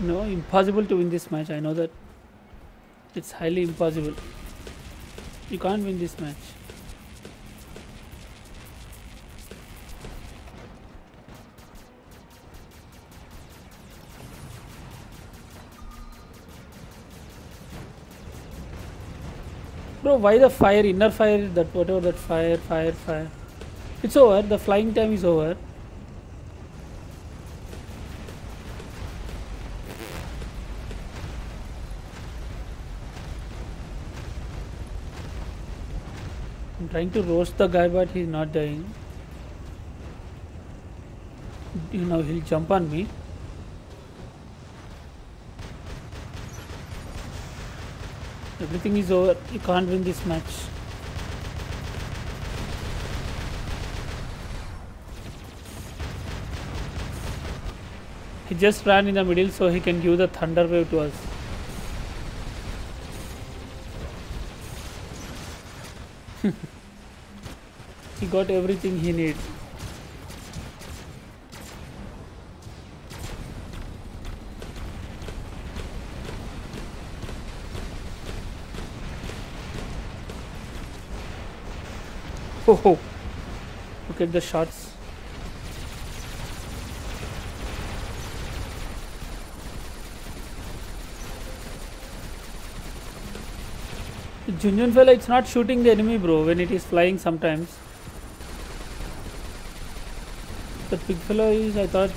No, impossible to win this match. I know that. It's highly impossible. You can't win this match. Why the fire, inner fire, that whatever that fire, fire, fire. It's over, the flying time is over. I'm trying to roast the guy, but he's not dying. You know, he'll jump on me. Everything is over. You can't win this match. He just ran in the middle so he can give the thunder wave to us. he got everything he needs. Oh, look at the shots. Junjun fella, it's not shooting the enemy, bro, when it is flying sometimes. The big fellow is, I thought,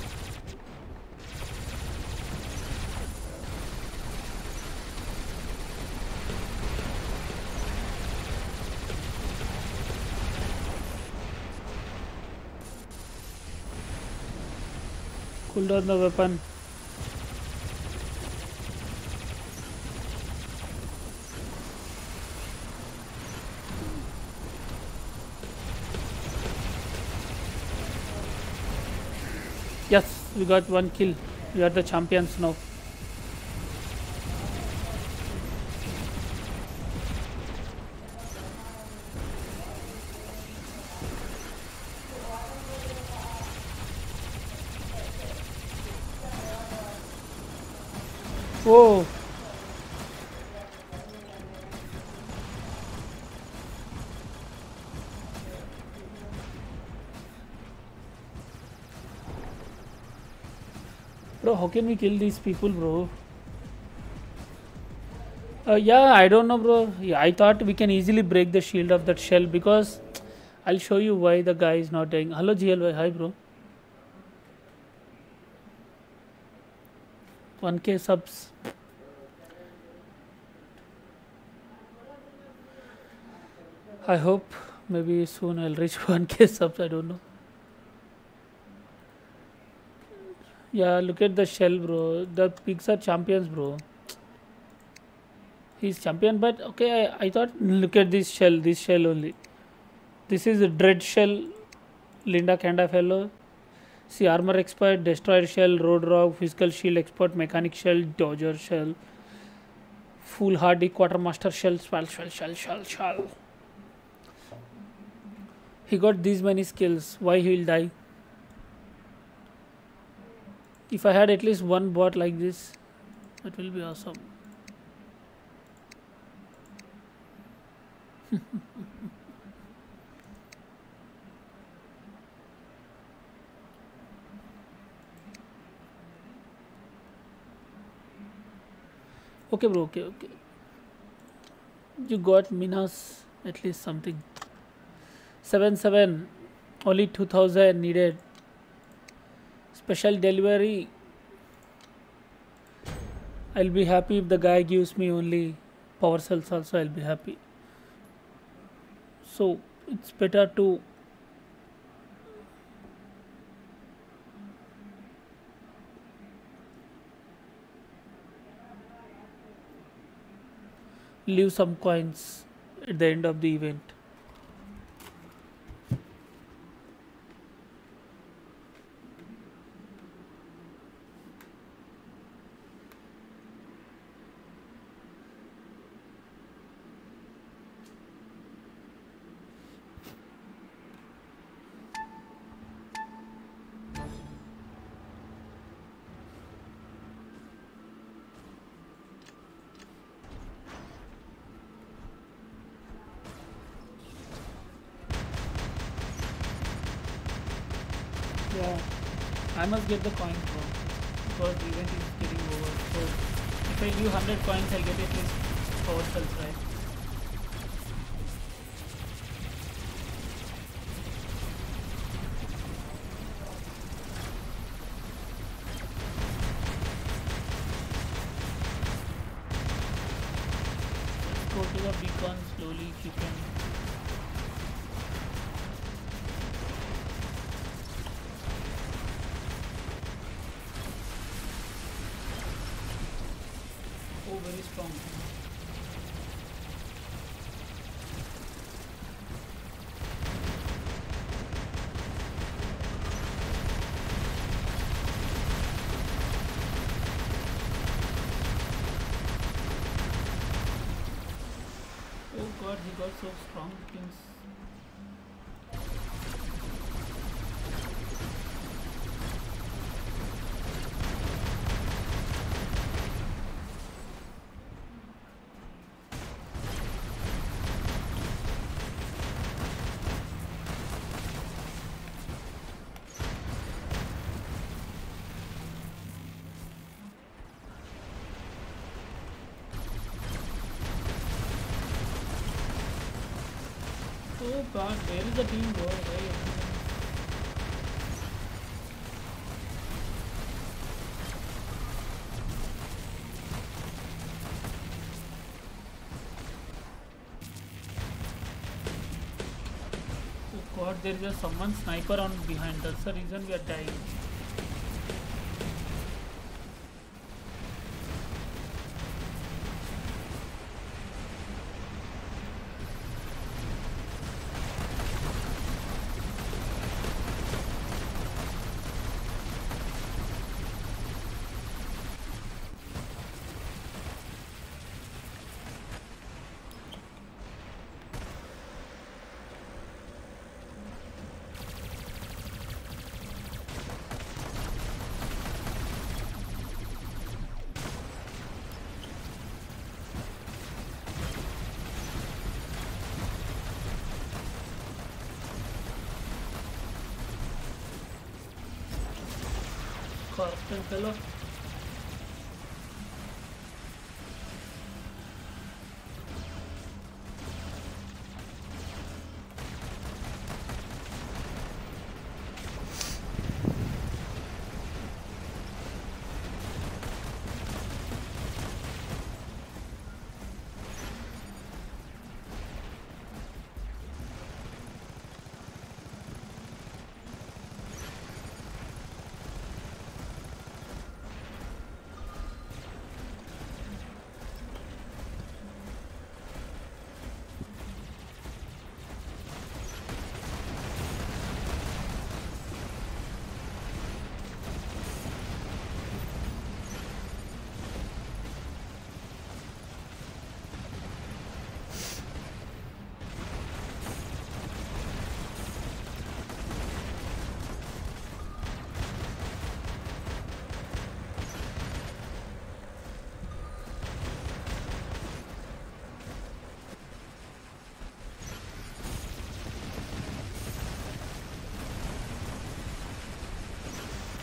weapon. Yes, we got one kill. We are the champions now. How can we kill these people, bro? Uh, yeah, I don't know, bro. Yeah, I thought we can easily break the shield of that shell because I'll show you why the guy is not dying. Hello, GLY. Hi, bro. 1k subs. I hope maybe soon I'll reach 1k subs. I don't know. Yeah, look at the shell, bro. The pigs are champions, bro. He's champion, but okay, I, I thought, look at this shell, this shell only. This is a dread shell, Linda Kanda fellow. See, armor expert, destroyer shell, road rock, physical shield expert, mechanic shell, dodger shell, foolhardy quartermaster shell, shell, shell, shell, shell, shell. He got these many skills. Why he will die? If I had at least one bot like this, that will be awesome. okay, bro. Okay, okay. You got Minos at least something. Seven seven. Only two thousand needed. Special delivery. I'll be happy if the guy gives me only power cells also I'll be happy. So it's better to leave some coins at the end of the event. Yeah, I must get the coin Oh god, where is the team going? Right? Oh god, there is a someone sniper on behind. That's the reason we are dying.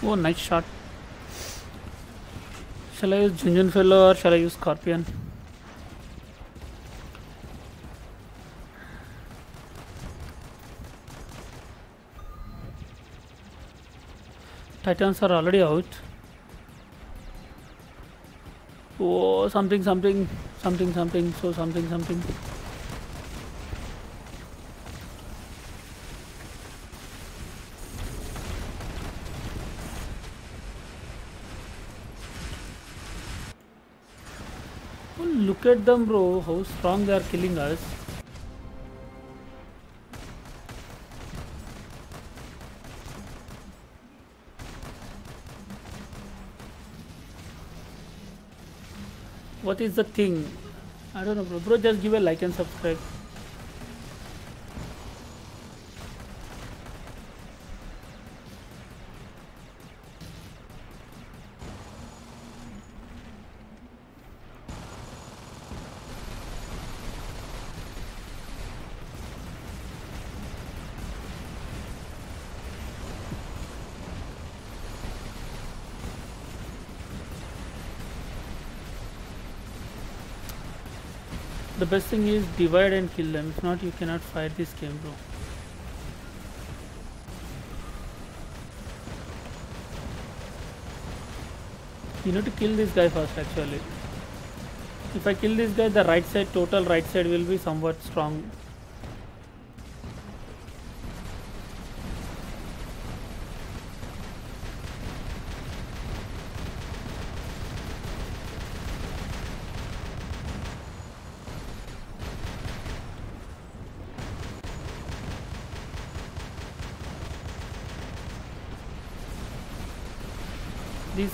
वो nice shot चला use झुंझुन fellow और चला use scorpion titans are already out वो something something something something so something something at them, bro. How strong they are killing us. What is the thing? I don't know, bro. Bro, just give a like and subscribe. The best thing is divide and kill them. If not, you cannot fight this game, bro. You need to kill this guy first, actually. If I kill this guy, the right side, total right side will be somewhat strong.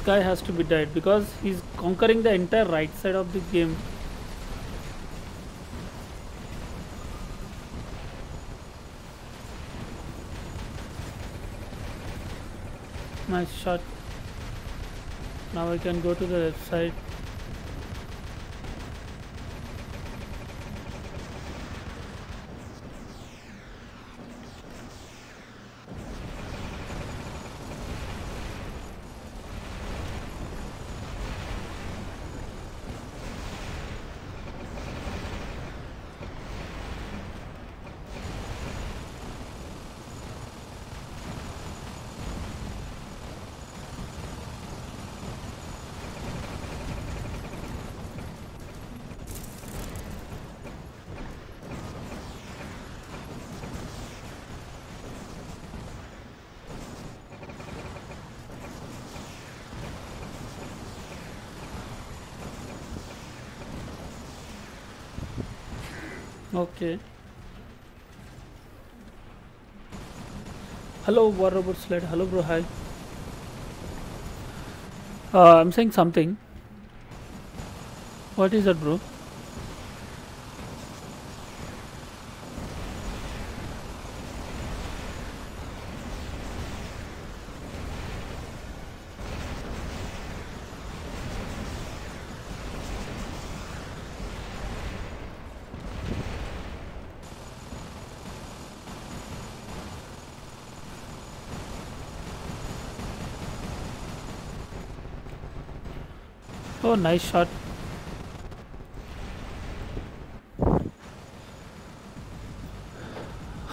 Guy has to be died because he's conquering the entire right side of the game. Nice shot. Now I can go to the left side okay. Hello war robot sled hello bro. Hi. Uh, i'm saying something. What is that bro nice shot.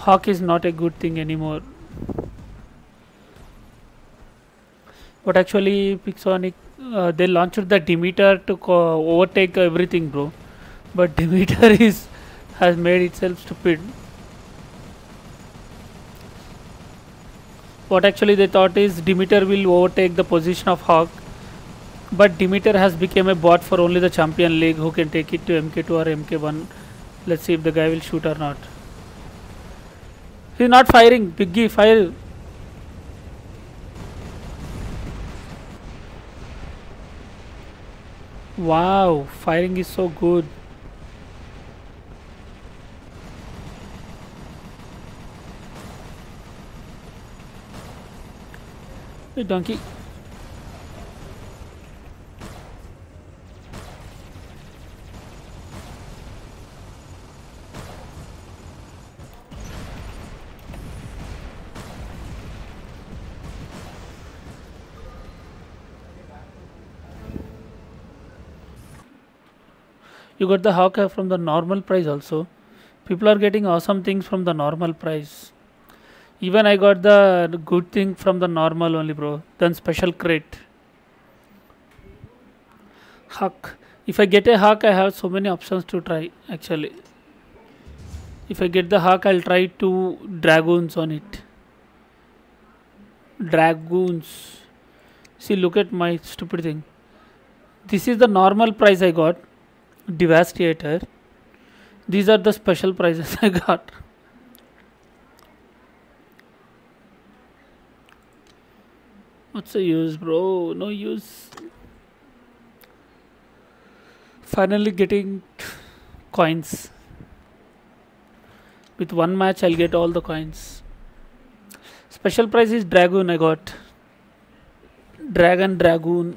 Hawk is not a good thing anymore. But actually pixonic uh, they launched the demeter to overtake everything bro. But demeter is has made itself stupid. What actually they thought is demeter will overtake the position of hawk but demeter has become a bot for only the champion league who can take it to mk2 or mk1 let's see if the guy will shoot or not. He's not firing. Piggy fire. Wow firing is so good. Hey donkey You got the Hawkeye from the normal price also. People are getting awesome things from the normal price. Even I got the good thing from the normal only, bro. Then special crate. Hawk. If I get a Hawk, I have so many options to try actually. If I get the Hawk, I'll try two dragoons on it. Dragoons. See, look at my stupid thing. This is the normal price I got. Devastator. These are the special prizes I got. What's the use, bro? No use. Finally getting coins. With one match, I'll get all the coins. Special prize is Dragoon I got. Dragon Dragoon.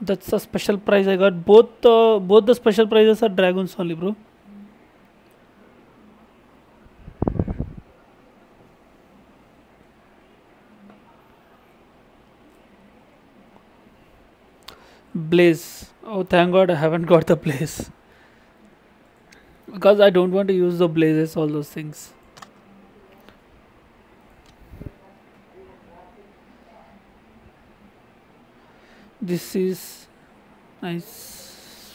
That's a special prize I got. Both uh, both the special prizes are dragons only, bro. Blaze. Oh, thank God I haven't got the blaze. Because I don't want to use the blazes, all those things. This is nice.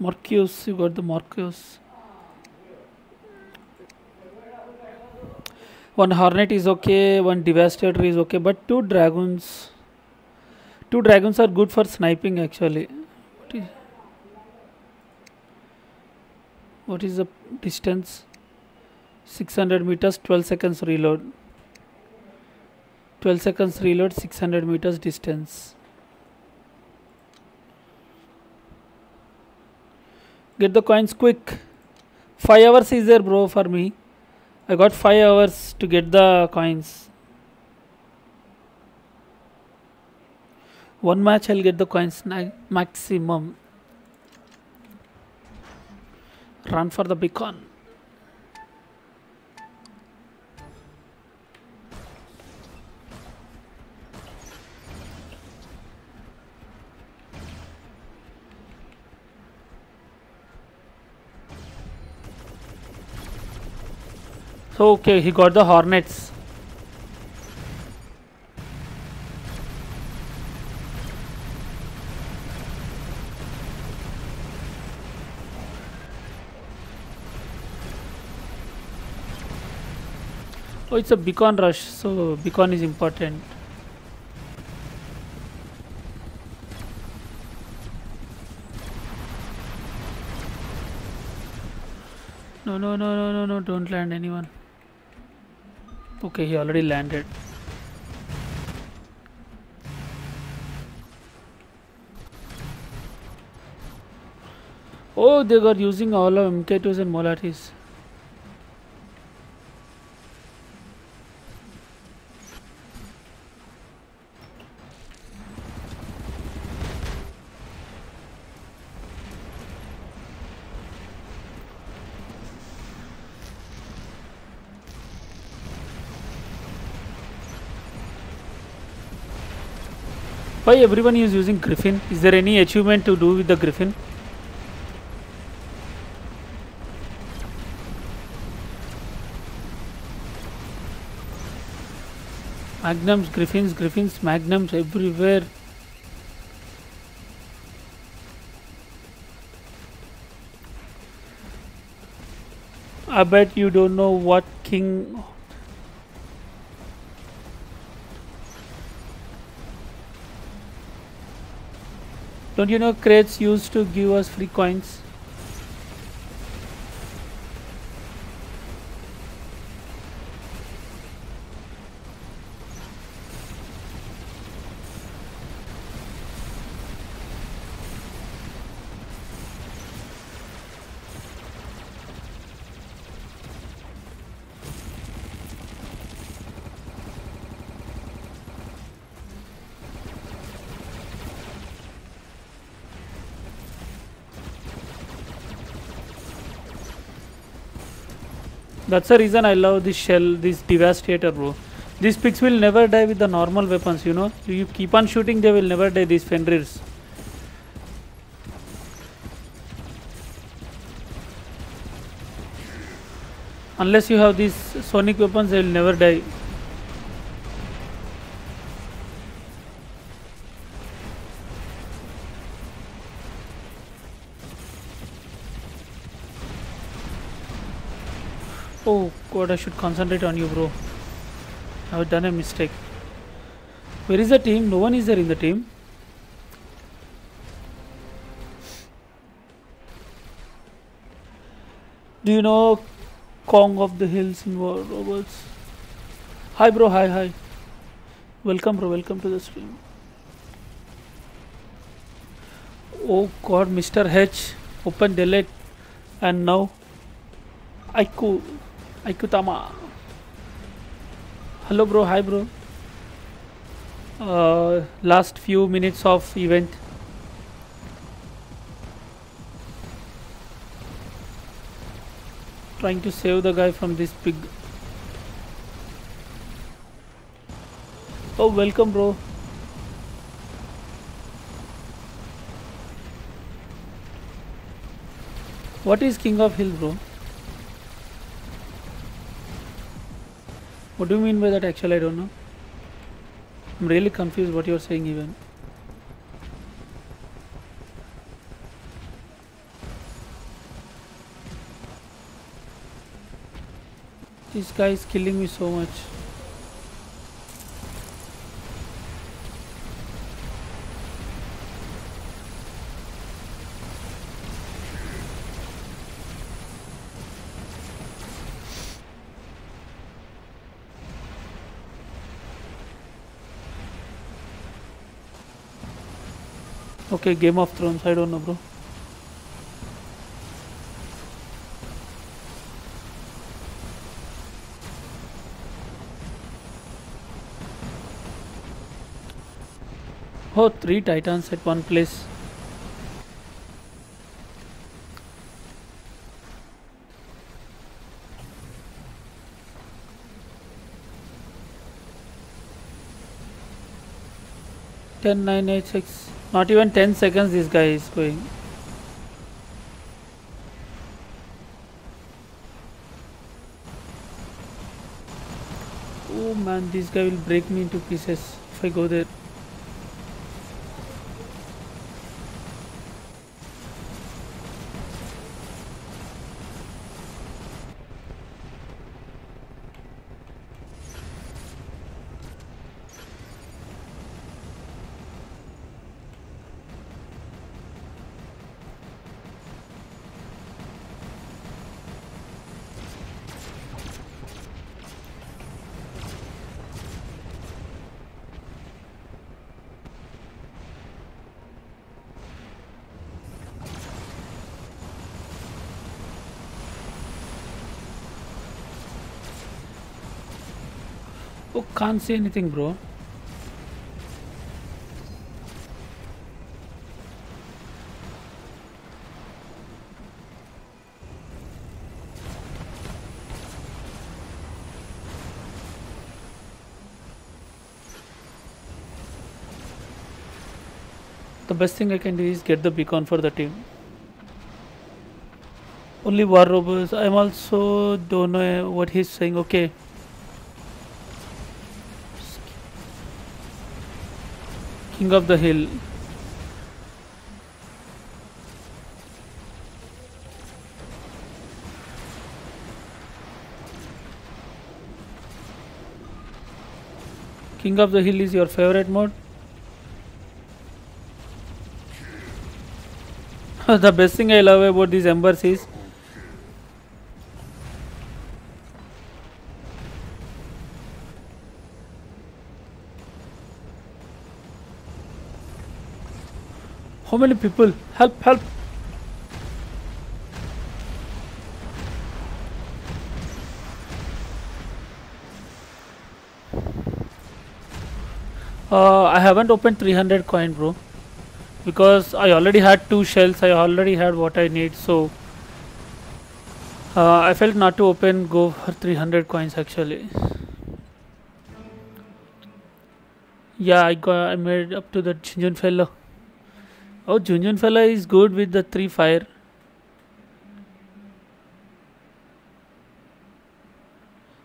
Morpheus, you got the Morpheus. One Hornet is okay, one Devastator is okay, but two Dragons. Two Dragons are good for sniping actually. What is, what is the distance? 600 meters, 12 seconds reload. 12 seconds reload 600 meters distance. Get the coins quick. 5 hours is there bro for me. I got 5 hours to get the coins. One match I'll get the coins maximum. Run for the beacon So okay, he got the hornets. Oh, it's a beacon rush, so beacon is important. No, no, no, no, no, no, don't land anyone. Okay, he already landed. Oh, they got using all of MK2s and Molatis. Why everyone is using Griffin? Is there any achievement to do with the Griffin? Magnums, Griffins, Griffins, Magnums everywhere. I bet you don't know what king Don't you know crates used to give us free coins? That's the reason I love this shell, this devastator, bro. These pigs will never die with the normal weapons, you know. You keep on shooting, they will never die, these Fenrirs. Unless you have these sonic weapons, they will never die. God, I should concentrate on you, bro. I've done a mistake. Where is the team? No one is there in the team. Do you know Kong of the Hills in War Robots? Hi, bro. Hi, hi. Welcome, bro. Welcome to the stream. Oh god, Mr. H. Open delete. And now, Aiku. Aikutama. Hello, bro. Hi, bro. Uh, last few minutes of event. Trying to save the guy from this pig. Oh, welcome, bro. What is King of Hill, bro? What do you mean by that? Actually, I don't know. I'm really confused what you're saying, even. This guy is killing me so much. Okay, Game of Thrones. I don't know, bro. Oh, three titans at one place. Ten nine eight six. Not even ten seconds. This guy is going. Oh man, this guy will break me into pieces if I go there. Can't see anything, bro. The best thing I can do is get the beacon for the team. Only war robots. I'm also don't know what he's saying. Okay. King of the Hill. King of the Hill is your favorite mode? the best thing I love about these embers is how many people? Help help. Uh, I haven't opened 300 coin bro. Because I already had two shells. I already had what I need so uh, I felt not to open go for 300 coins actually. Yeah, I got I made up to the Junjun fellow. Oh, Junjun fella is good with the three fire.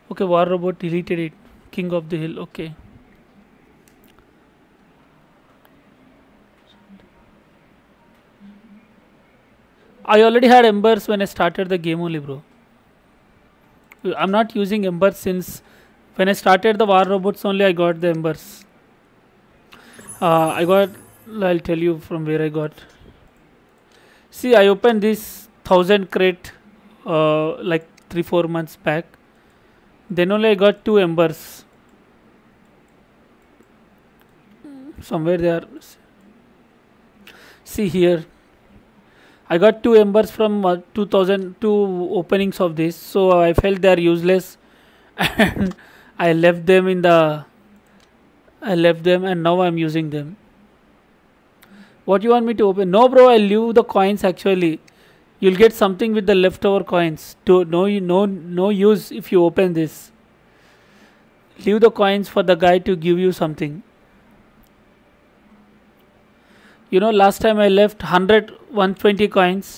Okay, War Robot deleted it. King of the Hill. Okay. I already had embers when I started the game only, bro. I'm not using embers since when I started the war robots only I got the embers. Uh, I got, I'll tell you from where I got. See, I opened this thousand crate uh, like three, four months back. Then only I got two embers. Somewhere they are. See here, I got two embers from uh, 2002 openings of this, so I felt they are useless, and I left them in the. I left them, and now I'm using them. What you want me to open? No, bro. I'll leave the coins. Actually, you'll get something with the leftover coins. To no, no, no use if you open this. Leave the coins for the guy to give you something you know last time I left 100 120 coins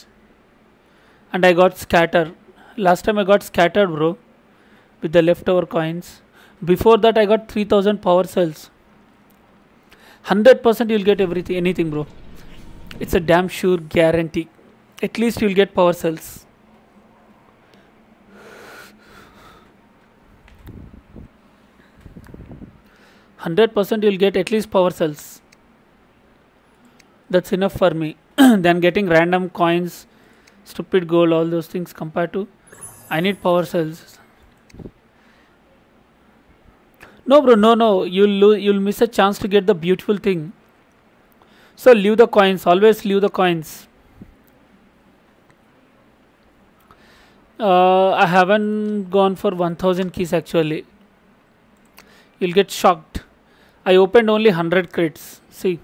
and I got scattered last time I got scattered bro with the leftover coins before that I got 3000 power cells 100% you'll get everything anything bro. It's a damn sure guarantee. At least you'll get power cells. Hundred percent, you'll get at least power cells. That's enough for me. Than getting random coins stupid gold all those things compared to I need power cells no bro no no. You'll lo- you'll miss a chance to get the beautiful thing. So leave the coins. Always leave the coins. Uh, I haven't gone for 1000 keys actually. You'll get shocked. I opened only 100 crates see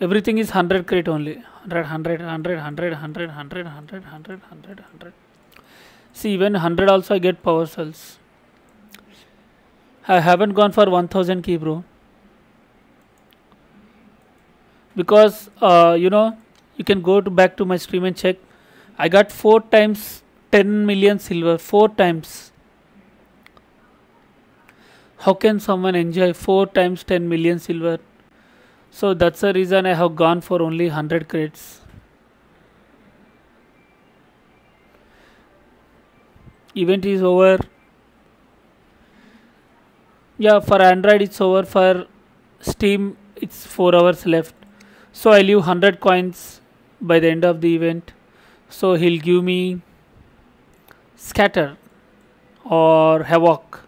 everything is 100 crate only. 100 100 100 100 100 100 100 100 100 100 see even 100 also I get power cells I haven't gone for 1000 key bro because uh, you know you can go to back to my stream and check I got 4 times 10 million silver 4 times how can someone enjoy 4 times 10 million silver so that's the reason I have gone for only 100 crates. Event is over. Yeah, for Android it's over. For Steam it's 4 hours left. So I leave 100 coins by the end of the event. So he'll give me Scatter or Havoc.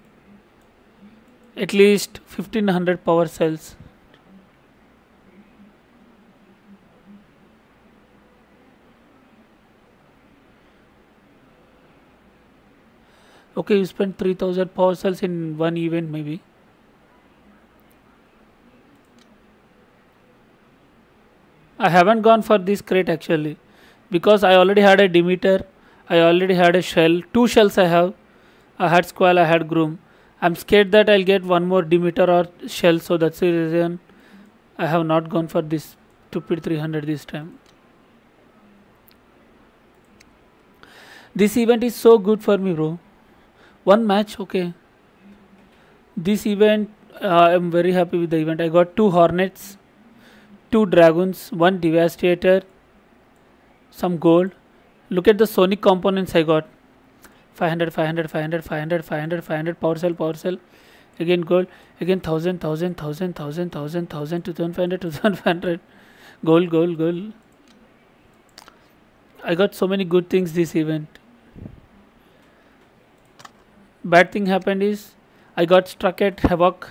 At least 1500 power cells. Okay, you spent 3000 power cells in one event maybe. I haven't gone for this crate actually because I already had a Demeter, I already had a shell, two shells I have. I had Squall, I had Groom. I'm scared that I'll get one more Demeter or shell, so that's the reason I have not gone for this stupid 300 this time. This event is so good for me, bro one match okay. This event uh, i'm very happy with the event. I got two hornets two dragons one devastator some gold. Look at the sonic components i got. 500 500 500 500 500 500 power cell power cell. Again gold. Again 1000 1000 1000 1000 1000 1000 2500 2500 gold gold gold. I got so many good things this event bad thing happened is I got struck at Havoc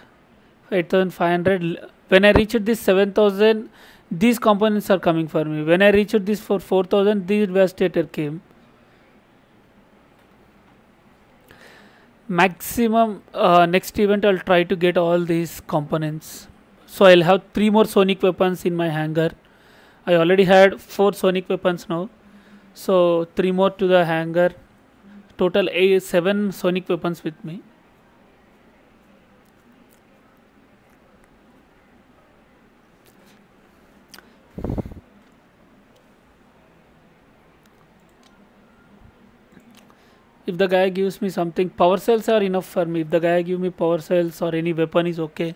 8500 when I reached this 7000 these components are coming for me. When I reached this for 4000 this devastator came. Maximum uh, next event I'll try to get all these components. So I'll have three more sonic weapons in my hangar. I already had four sonic weapons now. So three more to the hangar total a seven sonic weapons with me if the guy gives me something power cells are enough for me if the guy give me power cells or any weapon is okay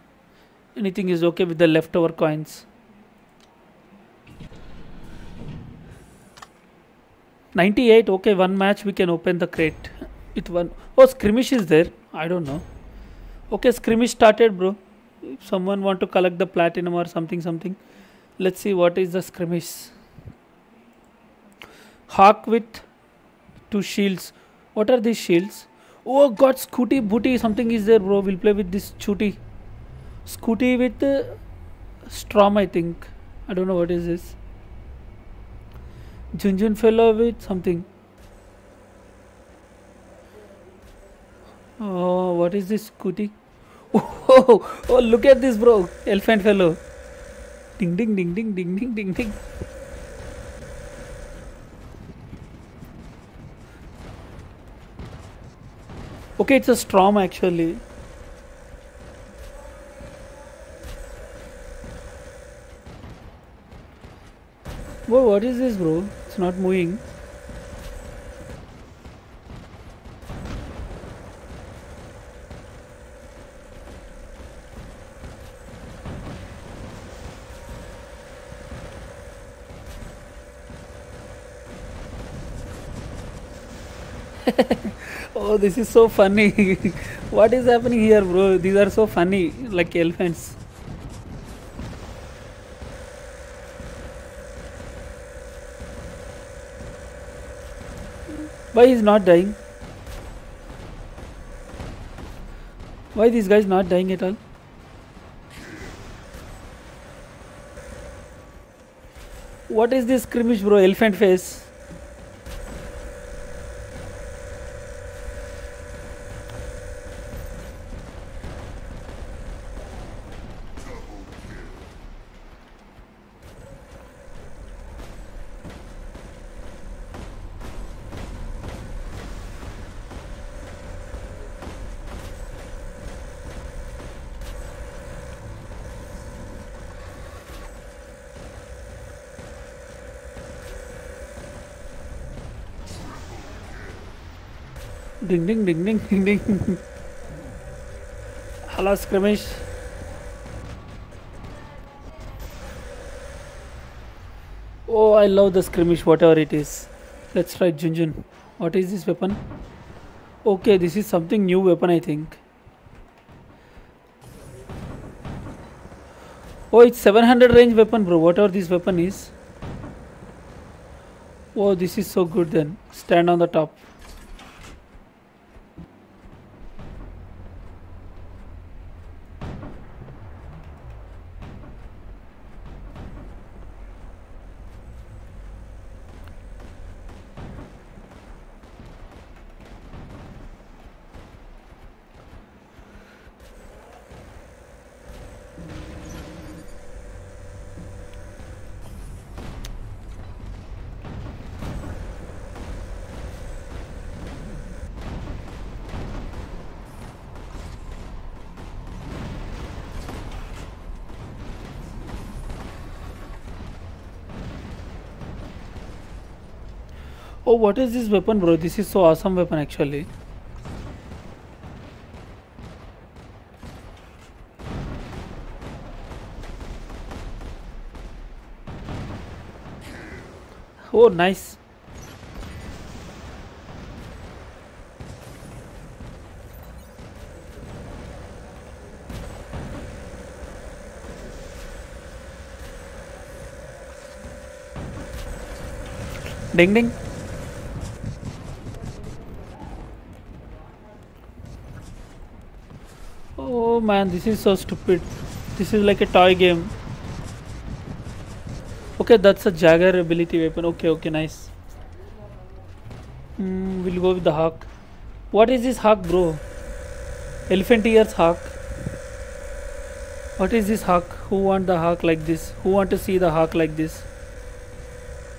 anything is okay with the leftover coins 98 okay one match we can open the crate. With one oh skirmish is there. I don't know. Okay skirmish started bro. If someone want to collect the platinum or something something let's see what is the skirmish. Hawk with two shields. What are these shields? Oh god scooty booty something is there bro. We'll play with this scooty. Scooty with uh, strom i think. I don't know what is this Junjun fellow with something. Oh, what is this scooty? Oh, oh, look at this, bro. Elephant fellow. Ding, ding, ding, ding, ding, ding, ding, ding. Okay, it's a storm actually. Whoa, what is this, bro? It's not moving. oh, this is so funny. what is happening here, bro? These are so funny, like elephants. Why he's not dying? Why these guys not dying at all? What is this skirmish bro? Elephant face. Ding ding ding ding ding ding. Hello skirmish. Oh, I love the skirmish, whatever it is. Let's try Junjun. What is this weapon? Okay, this is something new weapon, I think. Oh, it's 700 range weapon, bro. Whatever this weapon is. Oh, this is so good then. Stand on the top. What is this weapon, bro? This is so awesome weapon, actually. Oh, nice. Ding ding. Oh man, this is so stupid. This is like a toy game. Okay, that's a Jagger ability weapon. Okay, okay, nice. Mm, we'll go with the hawk. What is this hawk, bro? Elephant ears hawk. What is this hawk? Who want the hawk like this? Who want to see the hawk like this?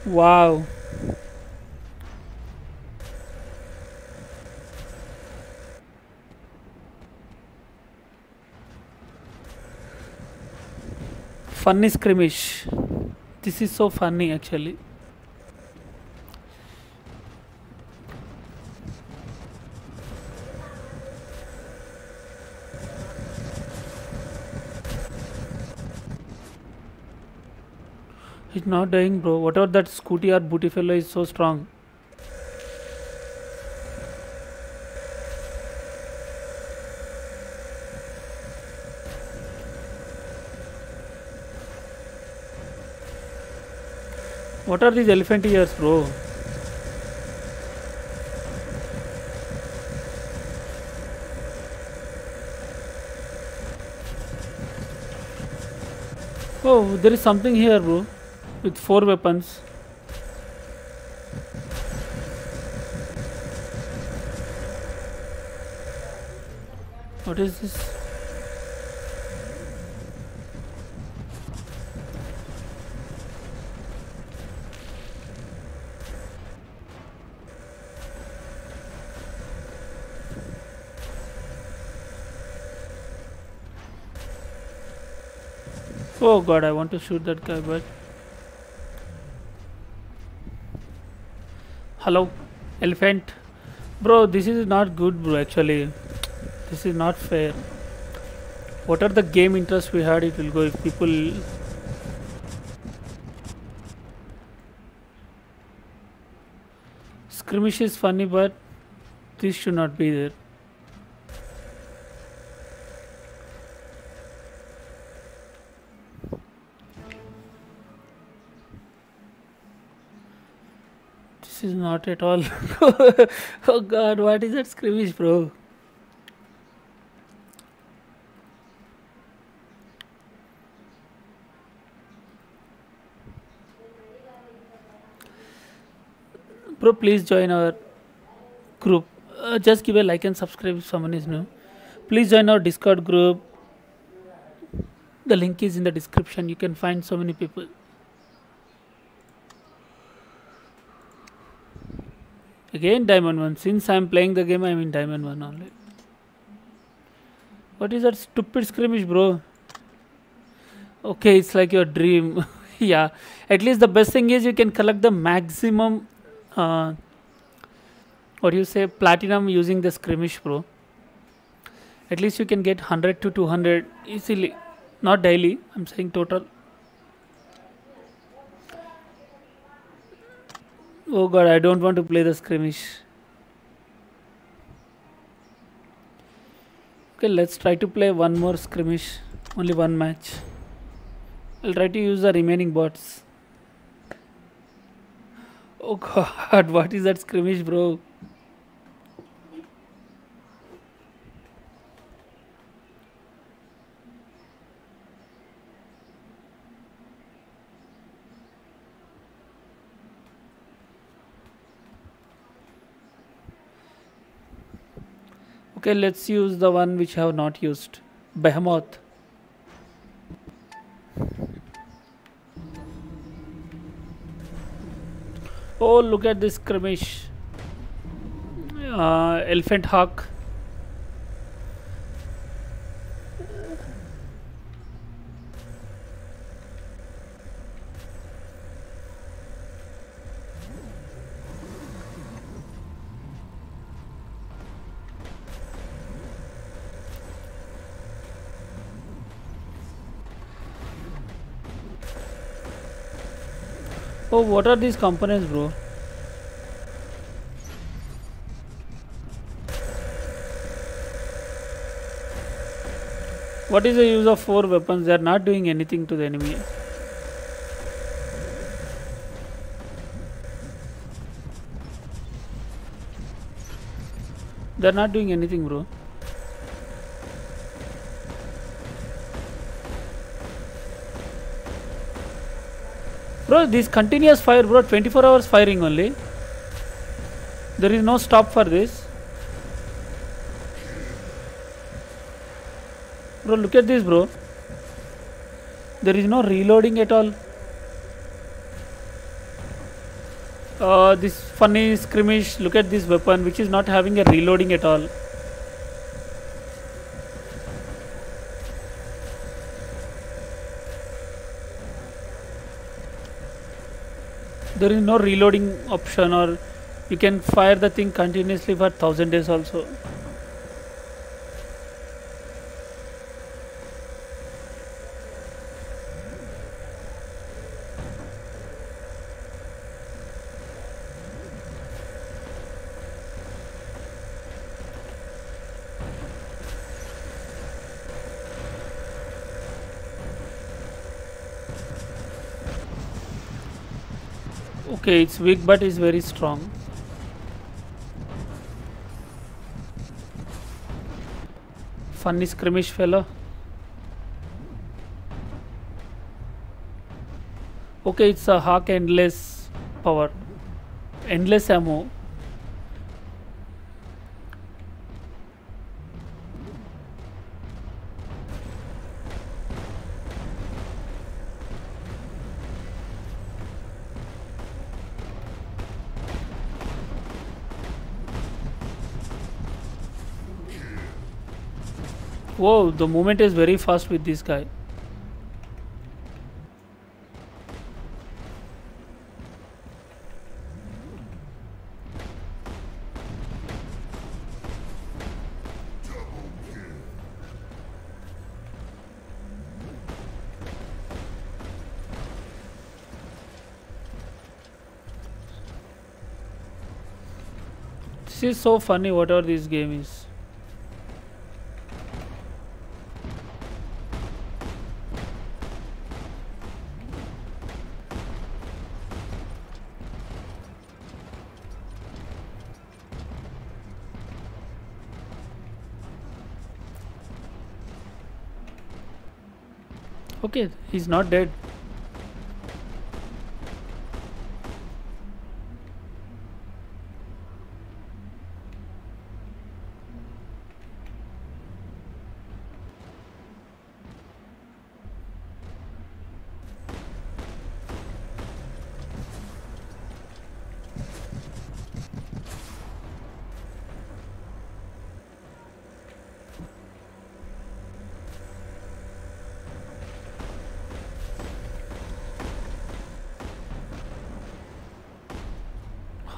Wow. funny skirmish. This is so funny actually. He's not dying bro. Whatever that scooty or booty fellow is so strong. What are these elephant ears, bro? Oh, there is something here, bro. With four weapons. What is this? Oh god, I want to shoot that guy, but. Hello, elephant. Bro, this is not good, bro, actually. This is not fair. What are the game interests we had? It will go if people. Skirmish is funny, but this should not be there. Not at all. oh god, what is that skirmish, bro? Bro, please join our group. Uh, just give a like and subscribe if someone is new. Please join our Discord group. The link is in the description. You can find so many people. Again, Diamond 1. Since I am playing the game, I am in Diamond 1 only. What is that stupid skirmish, bro? Okay, it's like your dream. yeah. At least the best thing is you can collect the maximum uh, what do you say platinum using the skirmish bro at least you can get 100 to 200 easily not daily i'm saying total oh god i don't want to play the skirmish. Okay let's try to play one more skirmish. Only one match. I'll try to use the remaining bots. Oh god, what is that skirmish, bro? Okay, let's use the one which I have not used. Behemoth. Oh, look at this skirmish. Uh, elephant hawk. Oh, what are these components, bro? What is the use of four weapons? They are not doing anything to the enemy. They are not doing anything, bro. Bro, this continuous fire, bro, 24 hours firing only. There is no stop for this. Bro, look at this, bro. There is no reloading at all. Uh, this funny skirmish, look at this weapon which is not having a reloading at all. There is no reloading option or you can fire the thing continuously for 1000 days also Okay, it's weak but it's very strong. Funny skirmish fellow. Okay, it's a Hawk endless power. Endless ammo. Whoa, the movement is very fast with this guy. This is so funny whatever this game is. Okay, he's not dead.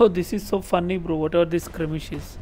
Oh, this is so funny, bro. Whatever this skirmish is.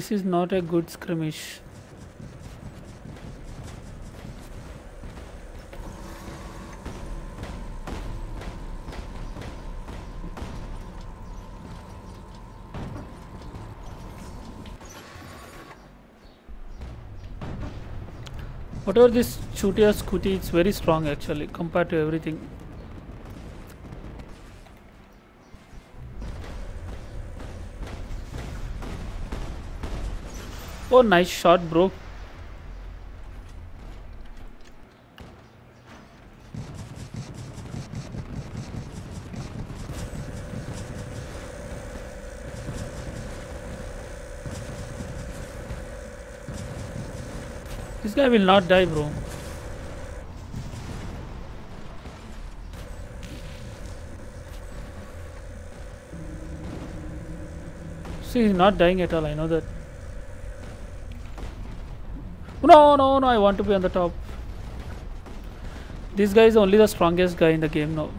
This is not a good skirmish. Whatever this Chutia Scooty, it's very strong actually compared to everything. Oh, nice shot, bro. This guy will not die, bro. See, he's not dying at all, I know that. No, no, no, I want to be on the top. This guy is only the strongest guy in the game now.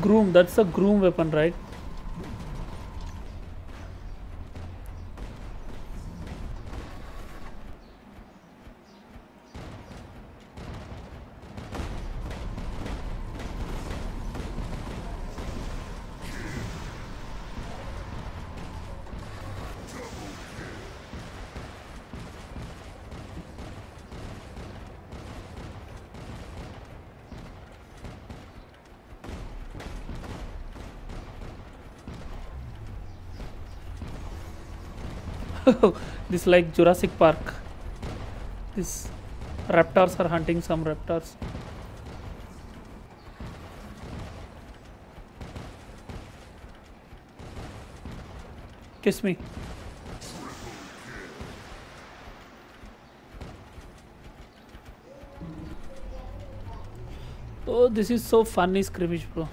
Groom, that's a groom weapon, right? this like Jurassic Park. These raptors are hunting some raptors. Kiss me. Oh, this is so funny scrimmage, bro.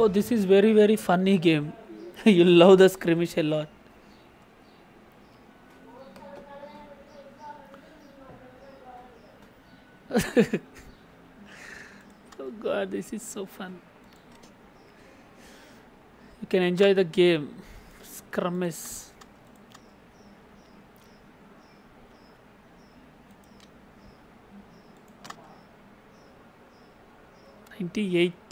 Oh, this is very very funny game. you love the skirmish a lot. oh god, this is so fun. You can enjoy the game. Skirmish. 98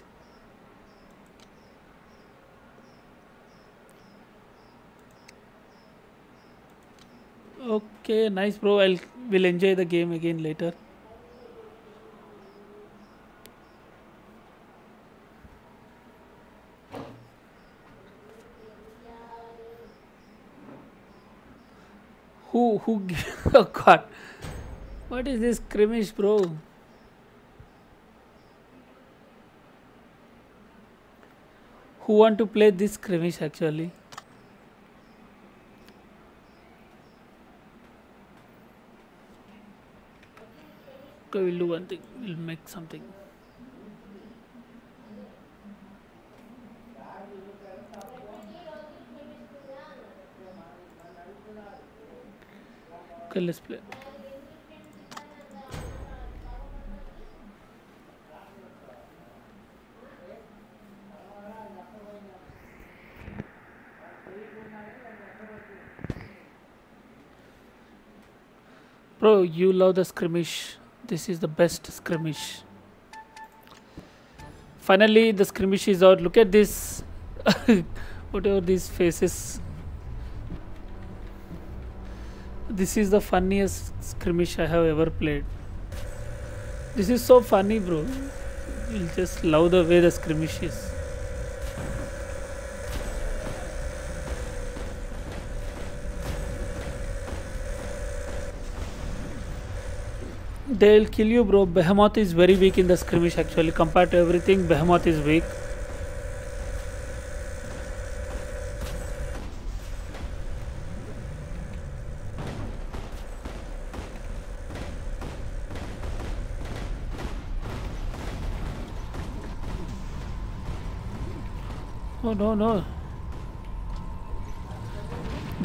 okay nice bro. I'll will enjoy the game again later. Who who oh god. What is this skirmish bro? Who want to play this skirmish actually okay we'll do one thing we'll make something okay let's play Bro, you love the skirmish. This is the best skirmish. Finally, the skirmish is out. Look at this. Whatever these faces. This is the funniest skirmish I have ever played. This is so funny, bro. You'll just love the way the skirmish is. They'll kill you bro. Behemoth is very weak in the skirmish actually compared to everything behemoth is weak. Oh no no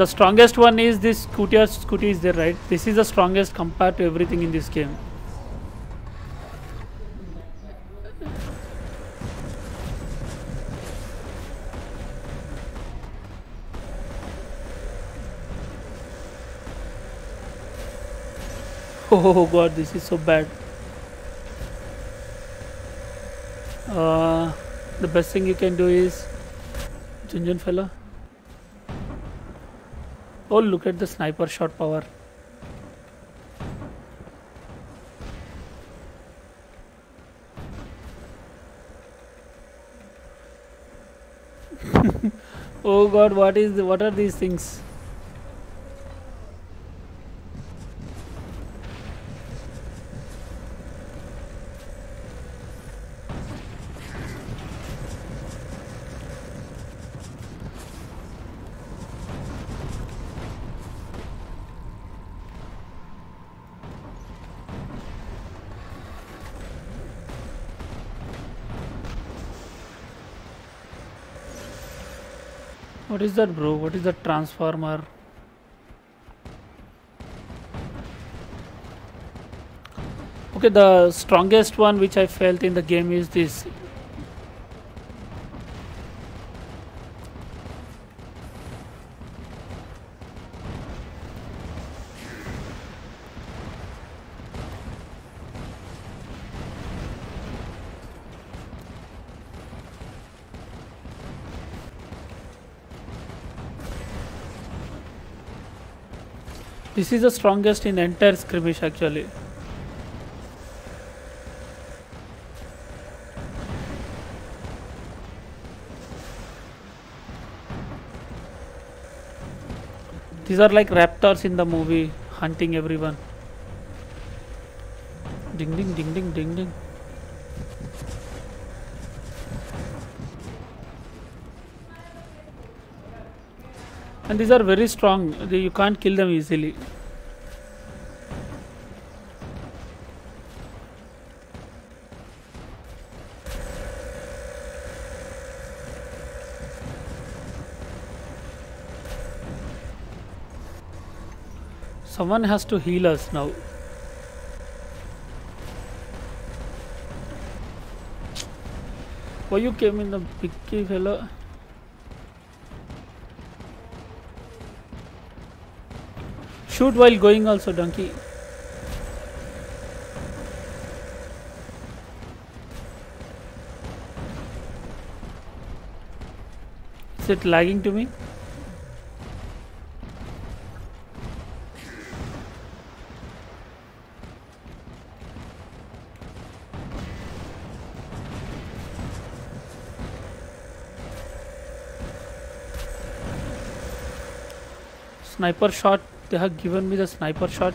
the strongest one is this Scooty Scooty is there right? This is the strongest compared to everything in this game. Oh god this is so bad. Uh, the best thing you can do is Junjun fella Oh, look at the sniper shot power. oh god, what is the, what are these things? What is that bro? What is that transformer? Okay, the strongest one which I felt in the game is this This is the strongest in entire skirmish actually. These are like raptors in the movie hunting everyone. Ding ding ding ding ding ding. and these are very strong. You can't kill them easily. Someone has to heal us now. Why you came in the picky fellow Shoot while going also, donkey. Is it lagging to me? Sniper shot, they have given me the sniper shot.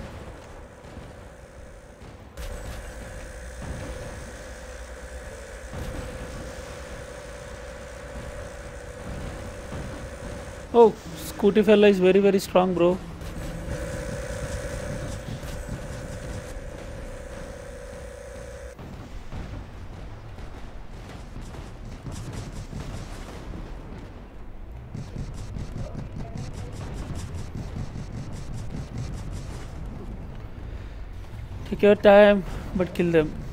Oh, Scooty fella is very very strong bro. Your time, but kill them.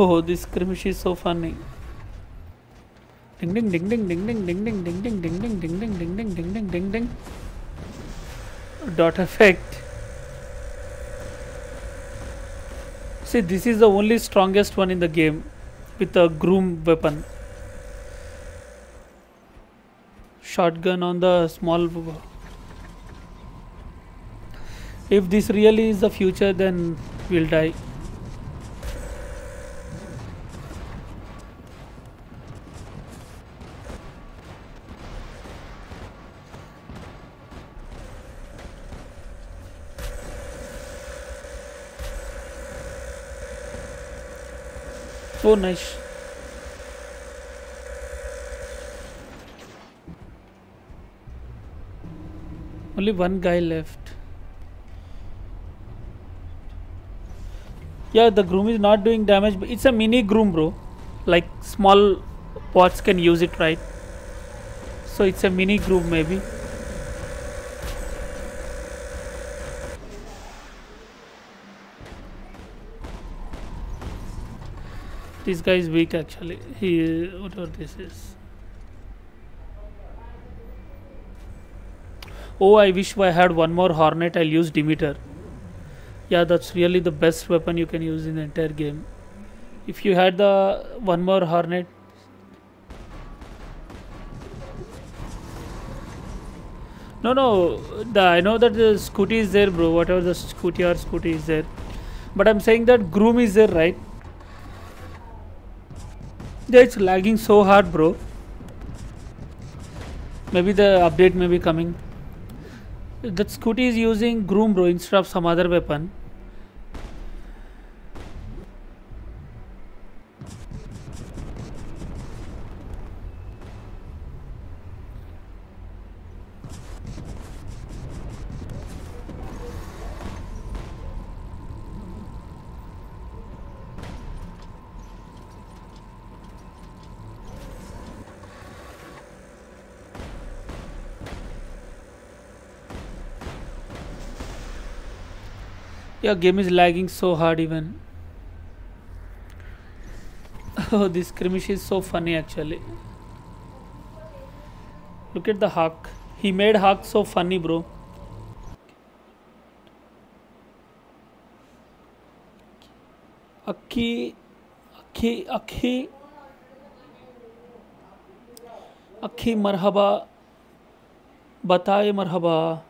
Oh, this skirmish is so funny. Ding ding ding ding ding ding ding ding ding ding ding ding ding ding ding ding ding ding ding ding. Dot effect. See, this is the only strongest one in the game with a groom weapon. Shotgun on the small. If this really is the future, then we'll die. Nice. Only one guy left. Yeah, the groom is not doing damage, but it's a mini groom, bro. Like small pots can use it, right? So it's a mini groom, maybe. This guy is weak actually. He whatever this is. Oh, I wish I had one more Hornet. I'll use Demeter. Yeah, that's really the best weapon you can use in the entire game. If you had the one more Hornet. No, no. The I know that the Scooty is there, bro. Whatever the Scooty or Scooty is there. But I'm saying that Groom is there, right? It's lagging so hard, bro. Maybe the update may be coming. That Scooty is using Groom, bro, instead of some other weapon. Yeah, game is lagging so hard even. Oh, this skirmish is so funny actually. Look at the Hawk. He made Hawk so funny, bro. Akhi, Akhi, Akhi, Akhi marhaba, बताए marhaba.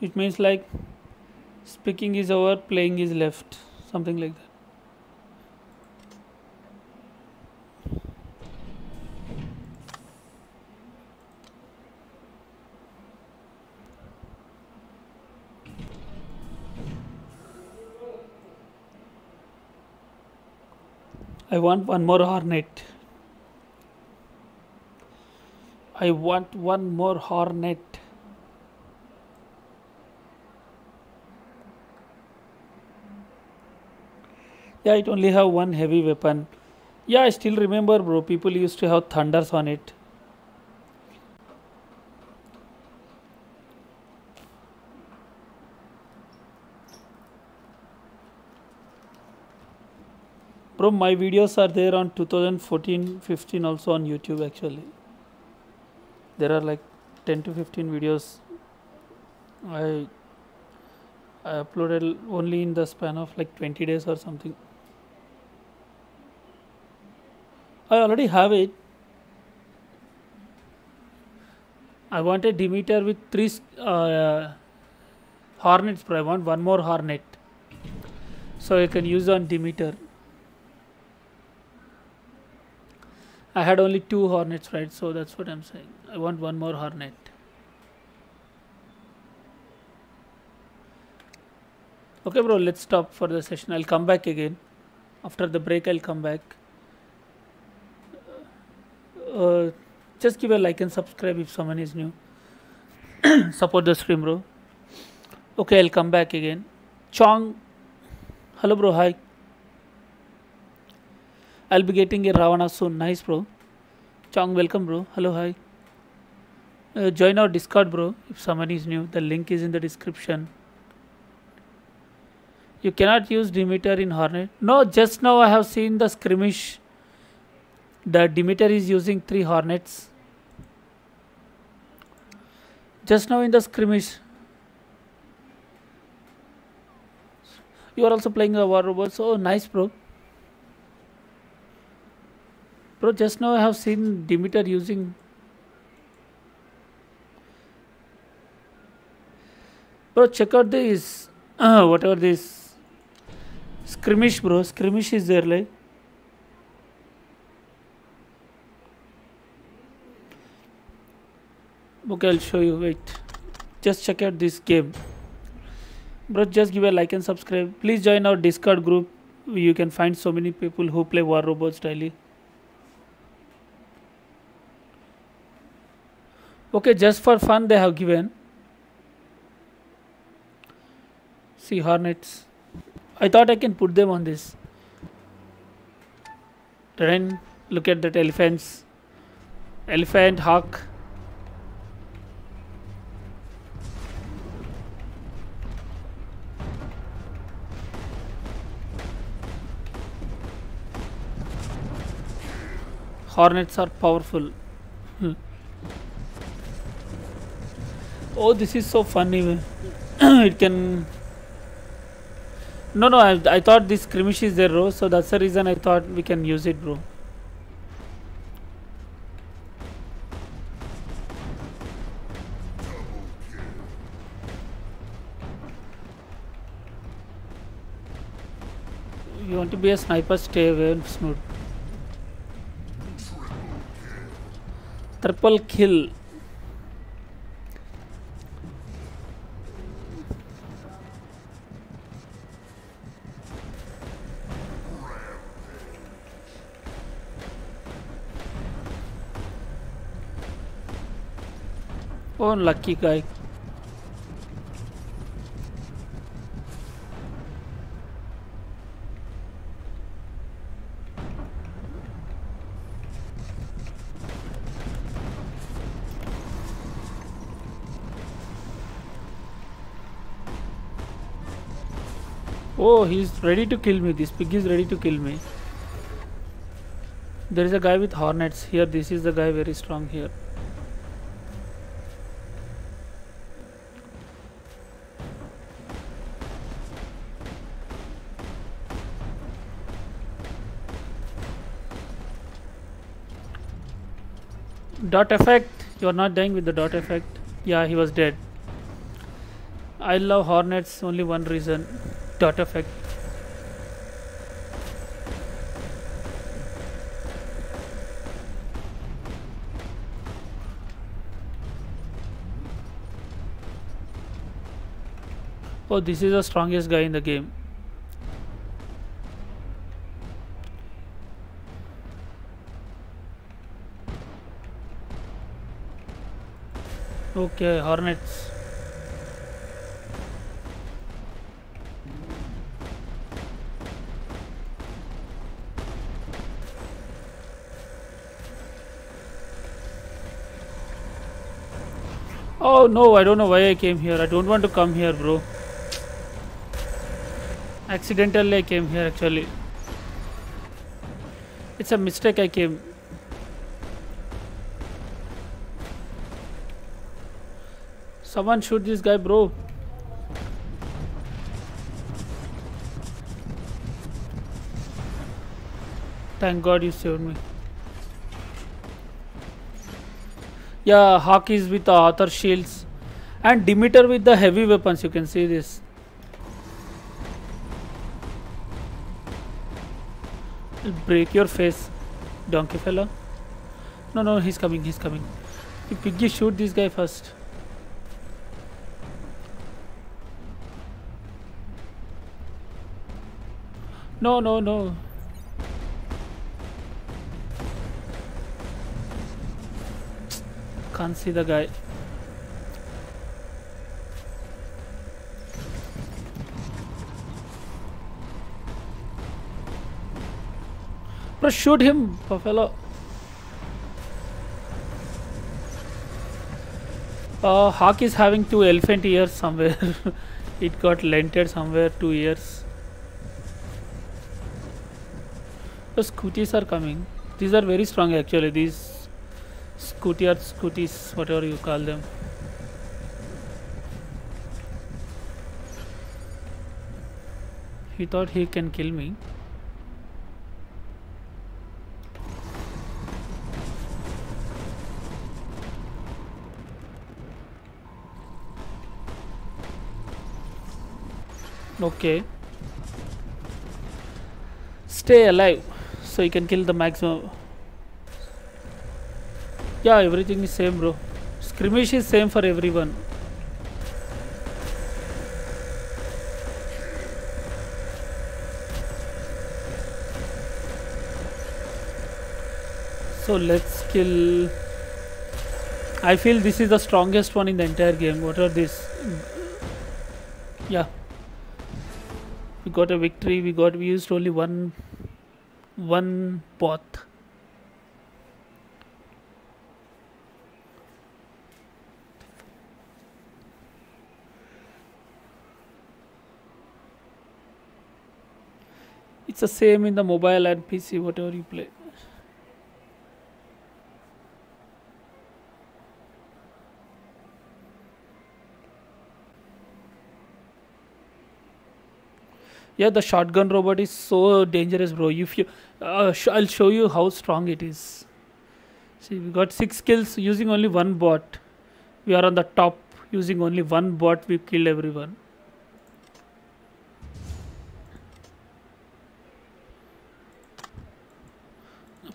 it means like speaking is over playing is left something like that I want one more hornet. I want one more hornet. Yeah, it only have one heavy weapon. Yeah, I still remember, bro. People used to have thunders on it. Bro, my videos are there on 2014 15 also on YouTube actually. There are like 10 to 15 videos I I uploaded only in the span of like 20 days or something. I already have it. I want a Demeter with three uh, hornets. I want one more hornet. So I can use on Demeter. I had only two hornets, right? So that's what I'm saying. I want one more hornet. Okay, bro, let's stop for the session. I'll come back again. After the break, I'll come back. Uh, just give a like and subscribe if someone is new. Support the stream, bro. Okay, I'll come back again. Chong. Hello, bro. Hi. I'll be getting a Ravana soon. Nice, bro. Chong, welcome, bro. Hello, hi. Uh, join our Discord, bro. If someone is new, the link is in the description. You cannot use Demeter in Hornet. No, just now I have seen the skirmish. The Demeter is using three Hornets. Just now in the skirmish. You are also playing a war robot. So nice, bro. Bro, just now I have seen Demeter using Bro, check out this uh, whatever this skirmish bro, skirmish is there like Okay, I'll show you. Wait. Just check out this game. Bro, just give a like and subscribe. Please join our Discord group. You can find so many people who play War Robots daily. okay just for fun they have given see hornets I thought I can put them on this then look at that elephants elephant hawk hornets are powerful hmm. Oh, this is so funny. it can. No, no, I, I thought this skirmish is there, bro. So that's the reason I thought we can use it, bro. You want to be a sniper, stay away, Snoot. Triple kill. Oh, lucky guy. Oh, he's ready to kill me. This pig is ready to kill me. There is a guy with hornets here. This is the guy very strong here. dot effect you are not dying with the dot effect yeah he was dead I love hornets only one reason dot effect oh this is the strongest guy in the game. Okay hornets. Oh no, I don't know why I came here. I don't want to come here, bro. Accidentally I came here actually. It's a mistake I came. Someone shoot this guy, bro. Thank God you saved me. Yeah, Hawk is with the Arthur shields. And Demeter with the heavy weapons, you can see this. Break your face, donkey fella. No, no, he's coming, he's coming. You piggy shoot this guy first. No, no, no. Can't see the guy. Bro, shoot him, Buffalo. Uh, Hawk is having two elephant ears somewhere. it got lented somewhere, two ears. The scooties are coming. These are very strong actually. These scooty or scooties, whatever you call them. He thought he can kill me. Okay. Stay alive so you can kill the maximum. Yeah, everything is same, bro. Skirmish is same for everyone. So let's kill. I feel this is the strongest one in the entire game. What are these? Yeah. We got a victory. We got. We used only one. One bot. It's the same in the mobile and PC, whatever you play. Yeah, the shotgun robot is so dangerous, bro. If you, uh, sh- I'll show you how strong it is. See, we got six kills using only one bot. We are on the top using only one bot. We killed everyone.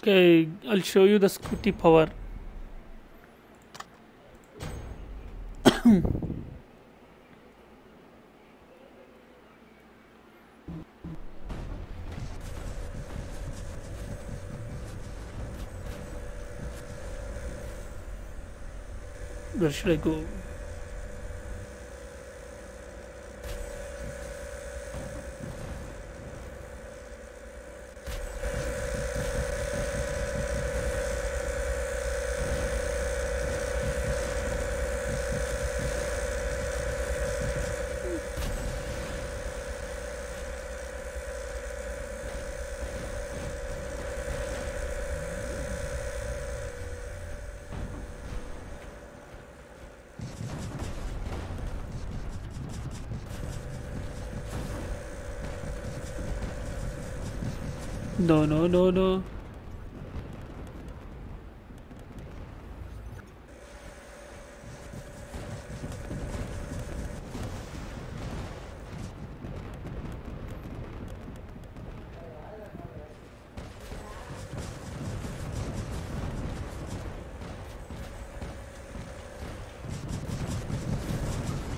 Okay, I'll show you the scooty power. Where should I go? No, no, no, no.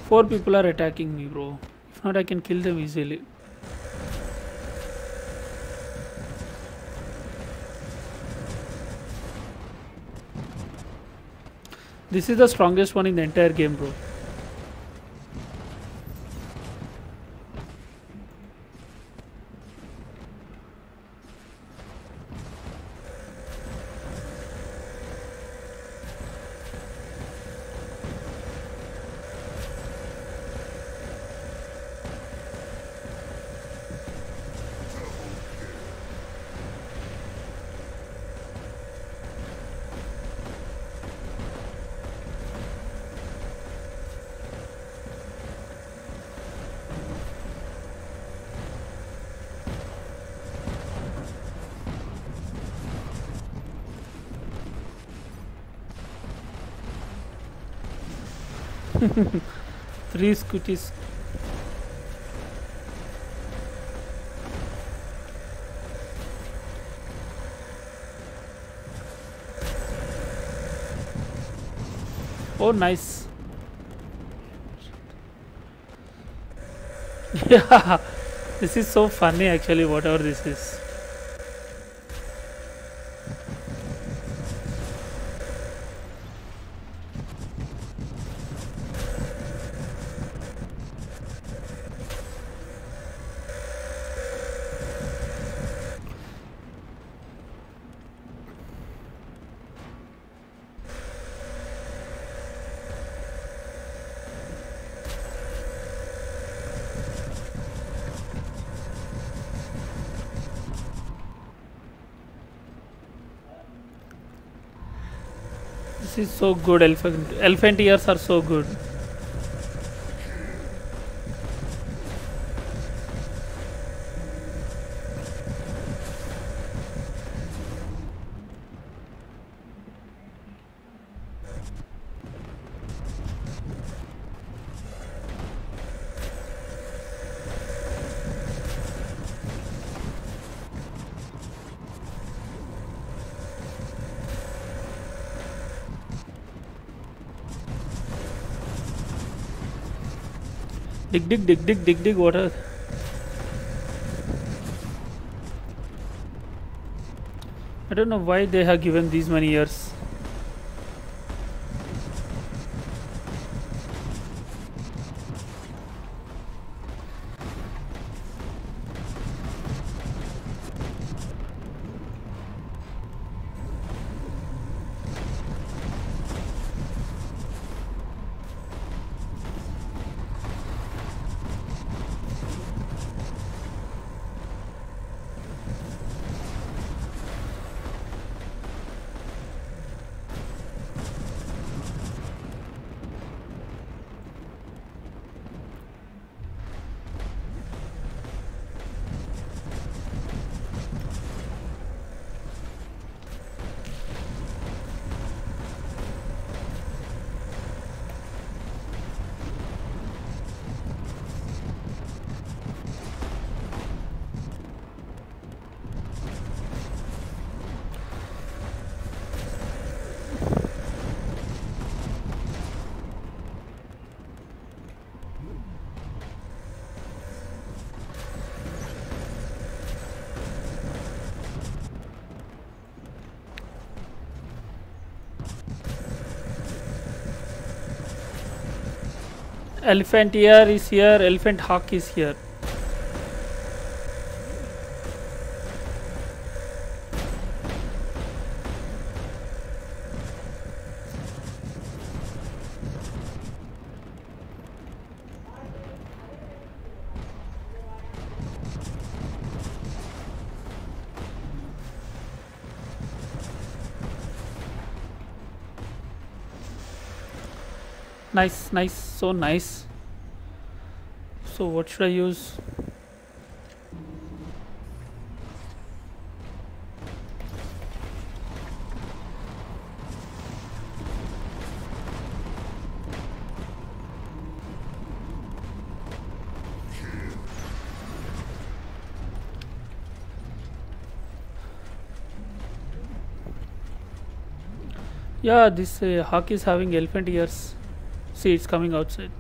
Four people are attacking me, bro. If not, I can kill them easily. This is the strongest one in the entire game, bro. Three scooties. Oh, nice. Yeah, this is so funny actually, whatever this is. Is so good. Elephant, elephant ears are so good. Dig, dig, dig, dig, dig, dig. What are I don't know why they have given these many years. Elephant ear is here, elephant hawk is here. Nice, nice, so nice. So what should I use? Yeah, this uh, hawk is having elephant ears. See, it's coming outside.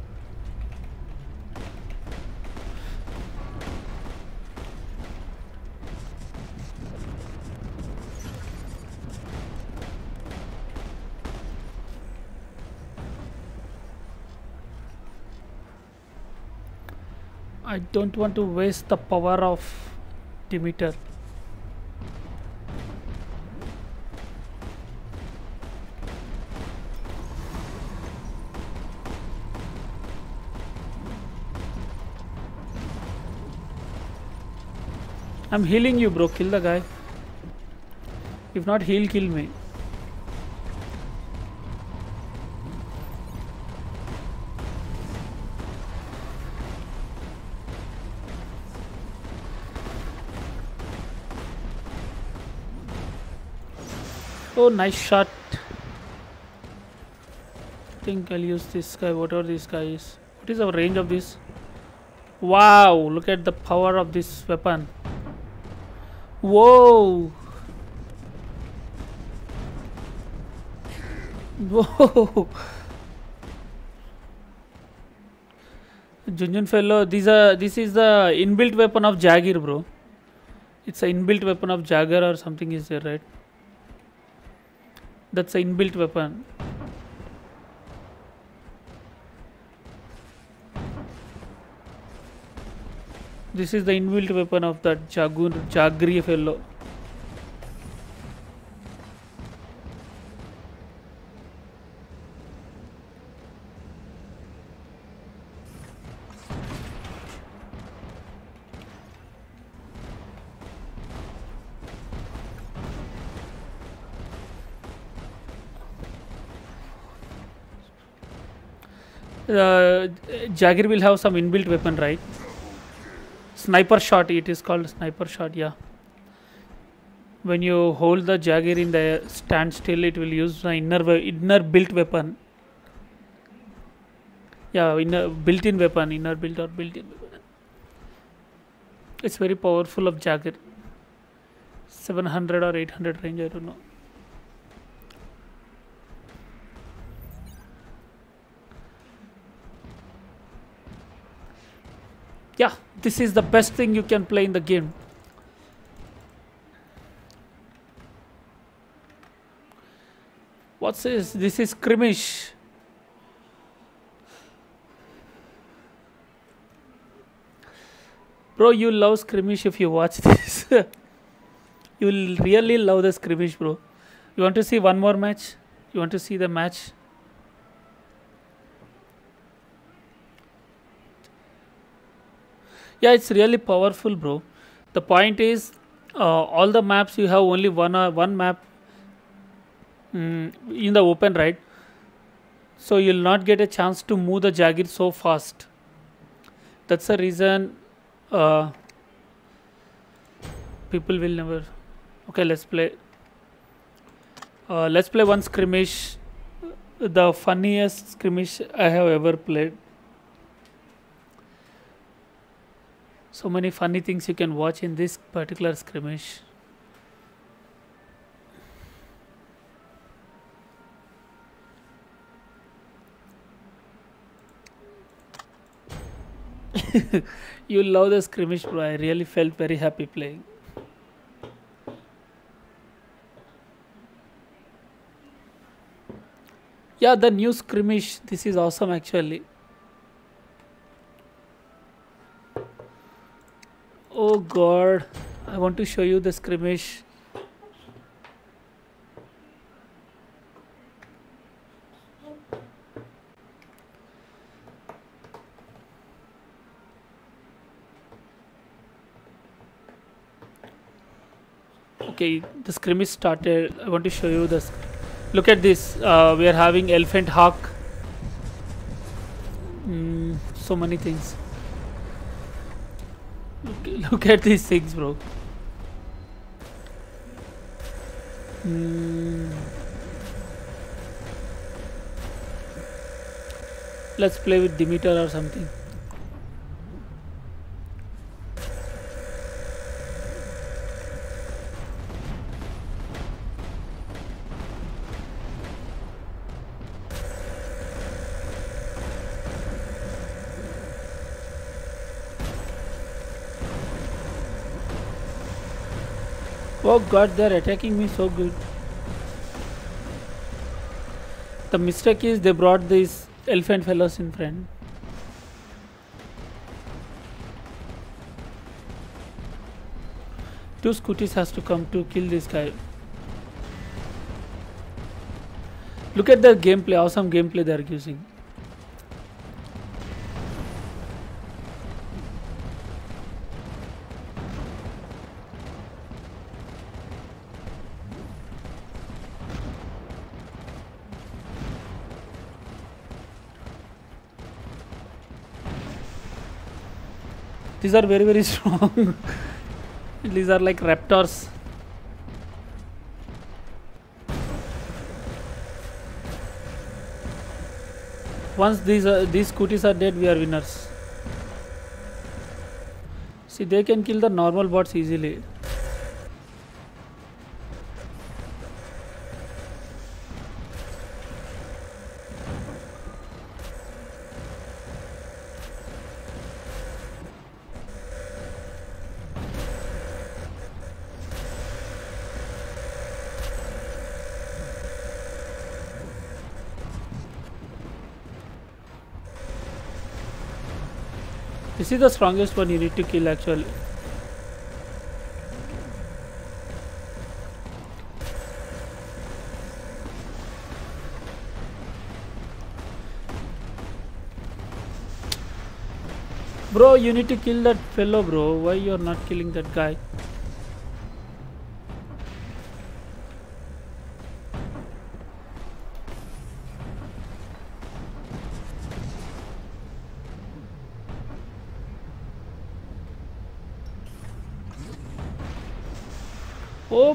I don't want to waste the power of Demeter. I'm healing you, bro. Kill the guy. If not, he'll kill me. Oh, nice shot. Think I'll use this guy, whatever this guy is. What is the range of this? Wow, look at the power of this weapon. Whoa! Whoa! Junjun fellow, these are this is the inbuilt weapon of Jagir, bro. It's an inbuilt weapon of Jagger or something is there, right? That's an inbuilt weapon. This is the inbuilt weapon of that Jagur Jagri fellow. Uh, Jagir will have some inbuilt weapon, right? Sniper shot, it is called sniper shot, yeah. When you hold the Jagir in the standstill, it will use the inner inner built weapon. Yeah, inner built-in weapon, inner built or built-in weapon. It's very powerful of Jagir. 700 or 800 range, I don't know. Yeah this is the best thing you can play in the game. What's this? This is skirmish bro you love skirmish if you watch this. You will really love the skirmish bro. You want to see one more match? You want to see the match yeah it's really powerful bro. The point is uh, all the maps you have only one uh, one map mm, in the open right? So you'll not get a chance to move the jagir so fast. That's the reason uh, people will never okay let's play uh, let's play one skirmish the funniest skirmish i have ever played so many funny things you can watch in this particular skirmish. You love the skirmish bro. I really felt very happy playing. Yeah the new skirmish. This is awesome actually oh god i want to show you the skirmish. Okay the skirmish started. I want to show you this. Look at this. Uh, we are having elephant hawk. Mm, so many things look, at these things bro mm. let's play with Demeter or something Oh god, they're attacking me so good. The mistake is they brought these elephant fellows in front. Two scooties has to come to kill this guy. Look at the gameplay, awesome gameplay they are using. These are very very strong. These are like raptors. Once these uh, these scooties are dead, we are winners. See, they can kill the normal bots easily. This is the strongest one you need to kill actually. Bro, you need to kill that fellow bro. Why you're not killing that guy?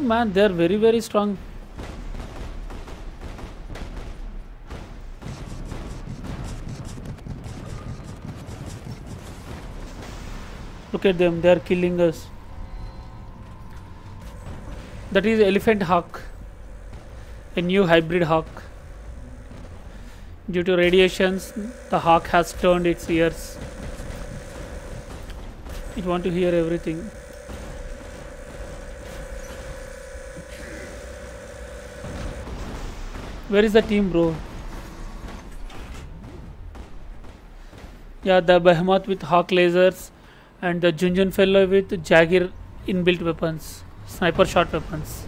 Man, they're very very strong. Look at them, they are killing us. That is elephant hawk, a new hybrid hawk. Due to radiations, the hawk has turned its ears. It want to hear everything. Where is the team, bro? Yeah, the behemoth with hawk lasers and the Junjun fellow with Jagir inbuilt weapons, sniper shot weapons.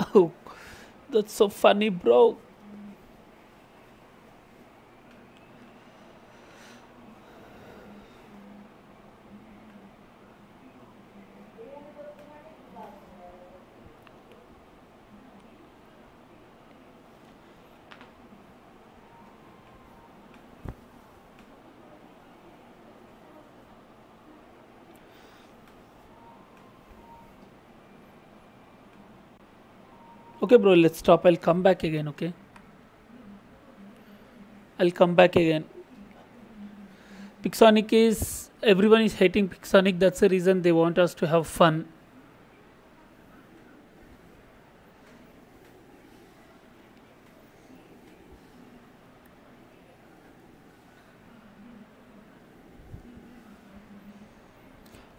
Oh, that's so funny, bro. Okay, bro, let's stop. I'll come back again, okay? I'll come back again. Pixonic is everyone is hating Pixonic. That's the reason they want us to have fun.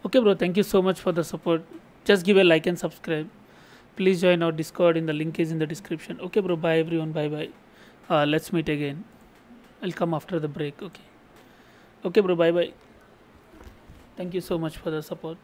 Okay, bro, thank you so much for the support. Just give a like and subscribe. Please join our Discord in the link is in the description. Okay, bro, bye everyone. Bye bye. Uh, let's meet again. I'll come after the break. Okay. Okay, bro, bye bye. Thank you so much for the support.